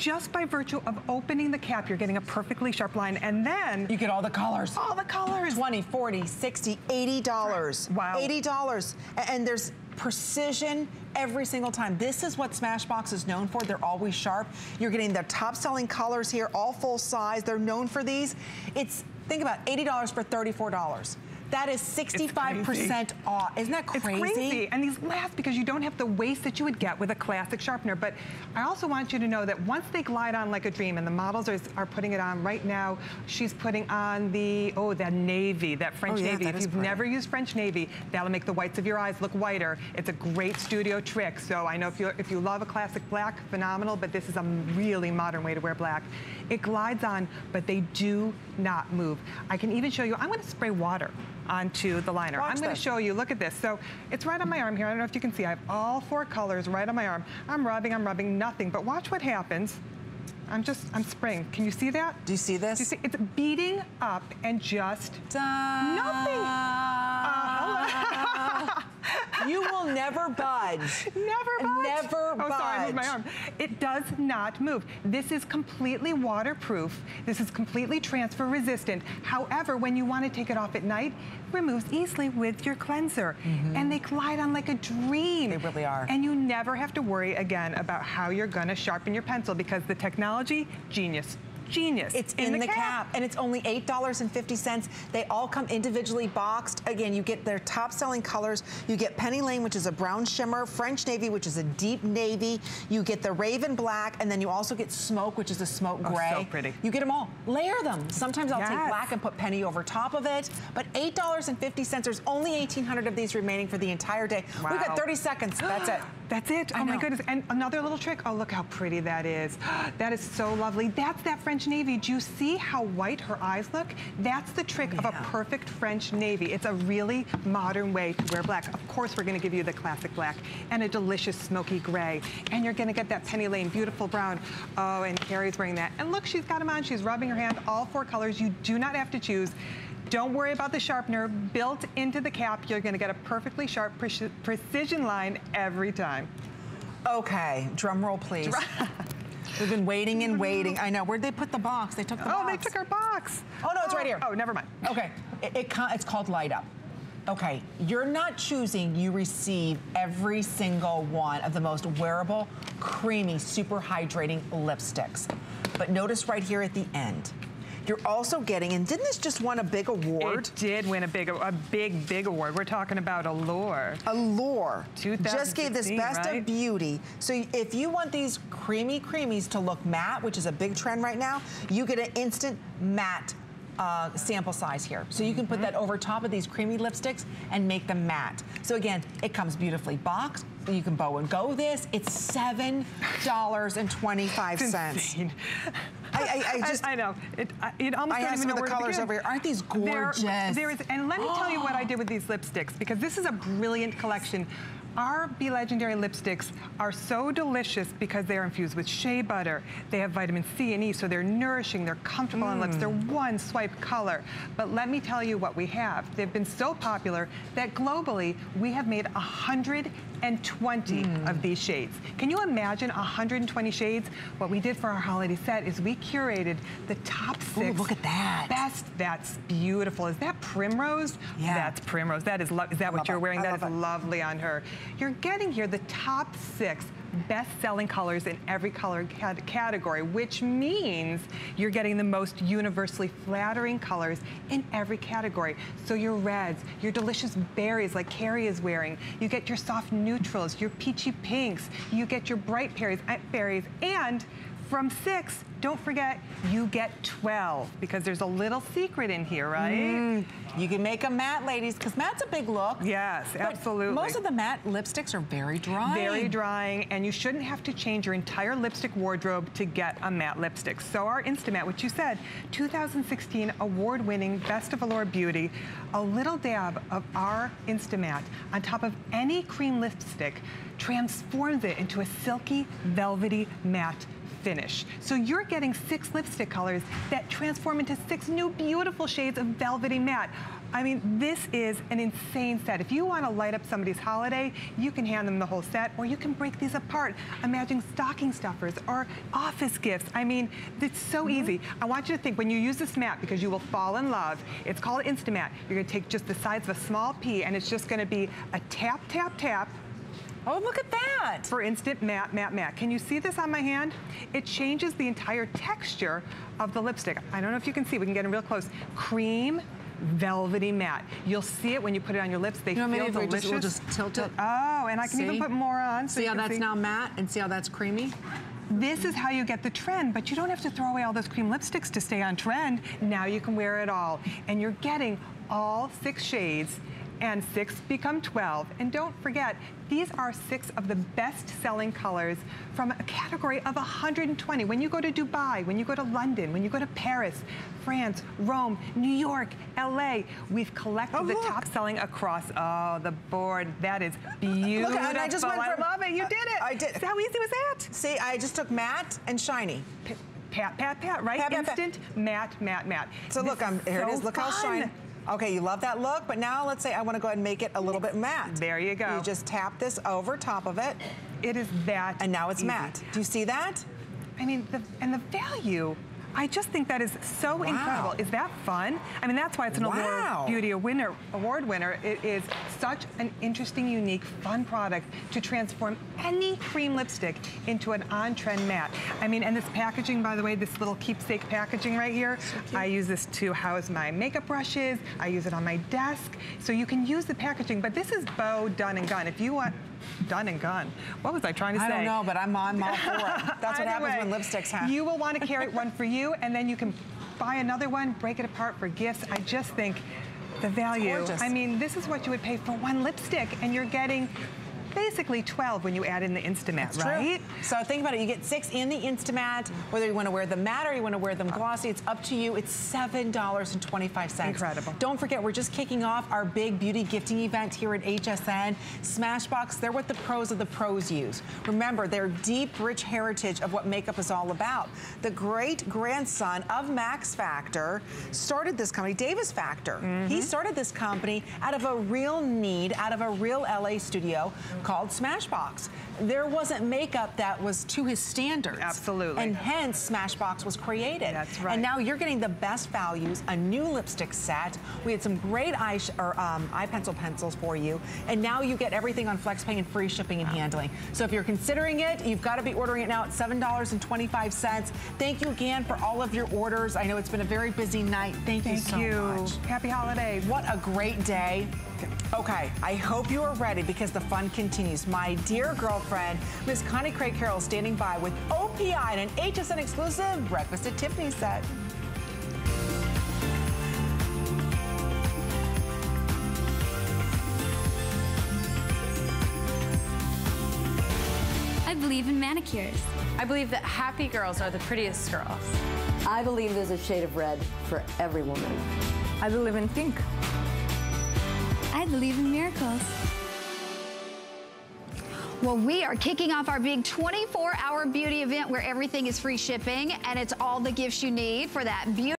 Just by virtue of opening the cap, you're getting a perfectly sharp line. And then you get all the colors. All the colors. 20, 40, 60, $80. Wow. $80. And there's precision every single time. This is what Smashbox is known for. They're always sharp. You're getting the top selling colors here, all full size. They're known for these. It's, think about $80 for $34. That is 65% off. Isn't that crazy? It's crazy. And these last because you don't have the waste that you would get with a classic sharpener. But I also want you to know that once they glide on like a dream, and the models are, are putting it on right now, she's putting on the, oh, that navy, that French oh, yeah, navy. That if you've pretty. never used French navy, that'll make the whites of your eyes look whiter. It's a great studio trick. So I know if you, if you love a classic black, phenomenal, but this is a really modern way to wear black. It glides on, but they do not move. I can even show you, I'm gonna spray water onto the liner. Watch I'm going to show you, look at this. So it's right on my arm here. I don't know if you can see. I have all four colors right on my arm. I'm rubbing, I'm rubbing, nothing. But watch what happens. I'm just, I'm spraying. Can you see that? Do you see this? Do you see? It's beating up and just Dun. nothing. *laughs* You will never budge. Never budge. Never oh, budge. sorry, I moved my arm. It does not move. This is completely waterproof. This is completely transfer resistant. However, when you want to take it off at night, it removes easily with your cleanser. Mm-hmm. And they glide on like a dream. They really are. And you never have to worry again about how you're going to sharpen your pencil because the technology, genius genius. It's in, in the, the cap. cap. and it's only $8.50. They all come individually boxed. Again, you get their top selling colors. You get Penny Lane, which is a brown shimmer, French Navy, which is a deep navy. You get the Raven Black, and then you also get Smoke, which is a smoke gray. Oh, so pretty. You get them all. Layer them. Sometimes I'll yes. take black and put Penny over top of it, but $8.50. There's only 1,800 of these remaining for the entire day. Wow. We've got 30 seconds. That's it. That's it. I oh know. my goodness. And another little trick. Oh, look how pretty that is. *gasps* That is so lovely. That's that French Navy. Do you see how white her eyes look? That's the trick yeah. of a perfect French Navy. It's a really modern way to wear black. Of course, we're going to give you the classic black and a delicious smoky gray. And you're going to get that Penny Lane beautiful brown. Oh, and Carrie's wearing that. And look, she's got them on. She's rubbing her hand. All four colors. You do not have to choose. Don't worry about the sharpener. Built into the cap, you're going to get a perfectly sharp pre precision line every time. Okay, drum roll, please. *laughs* We've been waiting and *laughs* waiting. I know. Where'd they put the box? They took the oh, box. they took our box. Oh, no, it's right here. Oh, never mind. Okay, it, it, it's called Light Up. Okay, you're not choosing, you receive every single one of the most wearable, creamy, super hydrating lipsticks. But notice right here at the end, you're also getting, and didn't this just win a big award? It did win a big, a big, big award. We're talking about Allure. Allure. Just gave this Best right? of Beauty. So if you want these creamy creamies to look matte, which is a big trend right now, you get an instant matte uh, sample size here. So you can put mm-hmm. that over top of these creamy lipsticks and make them matte. So again, it comes beautifully boxed. You can bow and go this. It's $7.25. *laughs* I, I, I, *laughs* just I, I know it. I, it almost I have some know of the colors over here. Aren't these gorgeous? There, there is, and let me tell you what I did with these lipsticks because this is a brilliant collection. Our Be Legendary lipsticks are so delicious because they're infused with shea butter. They have vitamin C and E, so they're nourishing, they're comfortable on lips. They're hmm. one swipe color. But let me tell you what we have. They've been so popular that globally we have made 120 of these shades. Can you imagine 120 shades? What we did for our holiday set is we curated the top six. look at that. Best. That's beautiful. Is that primrose? Yeah. That's primrose. That is. Is that what Love you're wearing? That is it. lovely on her. You're getting here the top six best-selling colors in every color category, which means you're getting the most universally flattering colors in every category. So your reds, your delicious berries like Carrie is wearing, you get your soft neutrals, your peachy pinks, you get your bright berries, uh, berries and from six, don't forget, you get 12 because there's a little secret in here, right? Mm, you can make a matte, ladies, because matte's a big look. Yes, absolutely. Most of the matte lipsticks are very dry. Very drying, and you shouldn't have to change your entire lipstick wardrobe to get a matte lipstick. So our Instamatte, which you said, 2016 award-winning Best of Allure Beauty, a little dab of our Instamatte on top of any cream lipstick transforms it into a silky, velvety matte finish. So you're getting six lipstick colors that transform into six new beautiful shades of velvety matte. I mean, this is an insane set. If you want to light up somebody's holiday, you can hand them the whole set, or you can break these apart. Imagine stocking stuffers or office gifts. I mean, it's so mm-hmm. easy. I want you to think, when you use this mat, because you will fall in love, it's called Instamatte. You're going to take just the size of a small pea, and it's just going to be a tap, tap, tap, Oh, look at that. for instant matte, matte, matte. Can you see this on my hand? It changes the entire texture of the lipstick. I don't know if you can see, we can get in real close. Cream, velvety matte. You'll see it when you put it on your lips. They You know, maybe feel we delicious. just, we'll just tilt it. Oh, and I can even put more on. so See how that's see. now matte and see how that's creamy? This is how you get the trend, but you don't have to throw away all those cream lipsticks to stay on trend. Now you can wear it all. And you're getting all six shades and six become 12. And don't forget, these are six of the best-selling colors from a category of 120. When you go to Dubai, when you go to London, when you go to Paris, France, Rome, New York, LA, we've collected Oh, the top-selling across, oh, the board. That is beautiful. *laughs* Look, and I just went from- love it, you did it. I did. How easy was that? See, I just took matte and shiny. Pat, pat, pat, right? Pat, pat, pat. Instant, matte, matte, matte. So This look, I'm, is um, here it so is. Look how shiny. Okay, you love that look, but now let's say I want to go ahead and make it a little bit matte. There you go. You just tap this over top of it. It is that And now it's easy. matte. Do you see that? I mean, the, and the value. I just think that is so Wow. incredible. Is that fun? I mean, that's why it's an Wow. Allure Beauty winner, Award winner. It is such an interesting, unique, fun product to transform any cream lipstick into an on-trend matte. I mean, and this packaging, by the way, this little keepsake packaging right here, I use this to house my makeup brushes. I use it on my desk. So you can use the packaging, but this is Bow Done and Gone. If you want done and gone. What was I trying to say? I don't know, but I'm, I'm *laughs* all for it. That's what happens Anyway, when lipsticks happen. You will want to carry one for you, and then you can buy another one, break it apart for gifts. I just think the value. I mean, this is what you would pay for one lipstick, and you're getting basically 12 when you add in the Instamatte, That's true. right? So think about it. You get six in the Instamatte. Whether you want to wear them matte or you want to wear them glossy, it's up to you. It's $7.25. Incredible. Don't forget, we're just kicking off our big beauty gifting event here at HSN. Smashbox, they're what the pros of the pros use. Remember, their deep, rich heritage of what makeup is all about. The great grandson of Max Factor started this company, Davis Factor. Mm-hmm. He started this company out of a real need, out of a real LA studio called Smashbox. There wasn't makeup that was to his standards. Absolutely. And hence Smashbox was created. That's right. And now you're getting the best values, a new lipstick set. We had some great eye, sh- or, um, eye pencil pencils for you. And now you get everything on FlexPay and free shipping and handling. So if you're considering it, you've got to be ordering it now at $7.25. Thank you again for all of your orders. I know it's been a very busy night. Thank, you so you. much. Happy holiday. What a great day. Okay, I hope you are ready because the fun continues. My dear girlfriend, Miss Connie Craig Carroll, standing by with OPI and an HSN exclusive Breakfast at Tiffany set. I believe in manicures. I believe that happy girls are the prettiest girls. I believe there's a shade of red for every woman. I believe in pink. I believe in miracles. Well, we are kicking off our big 24-hour beauty event where everything is free shipping and it's all the gifts you need for that beauty.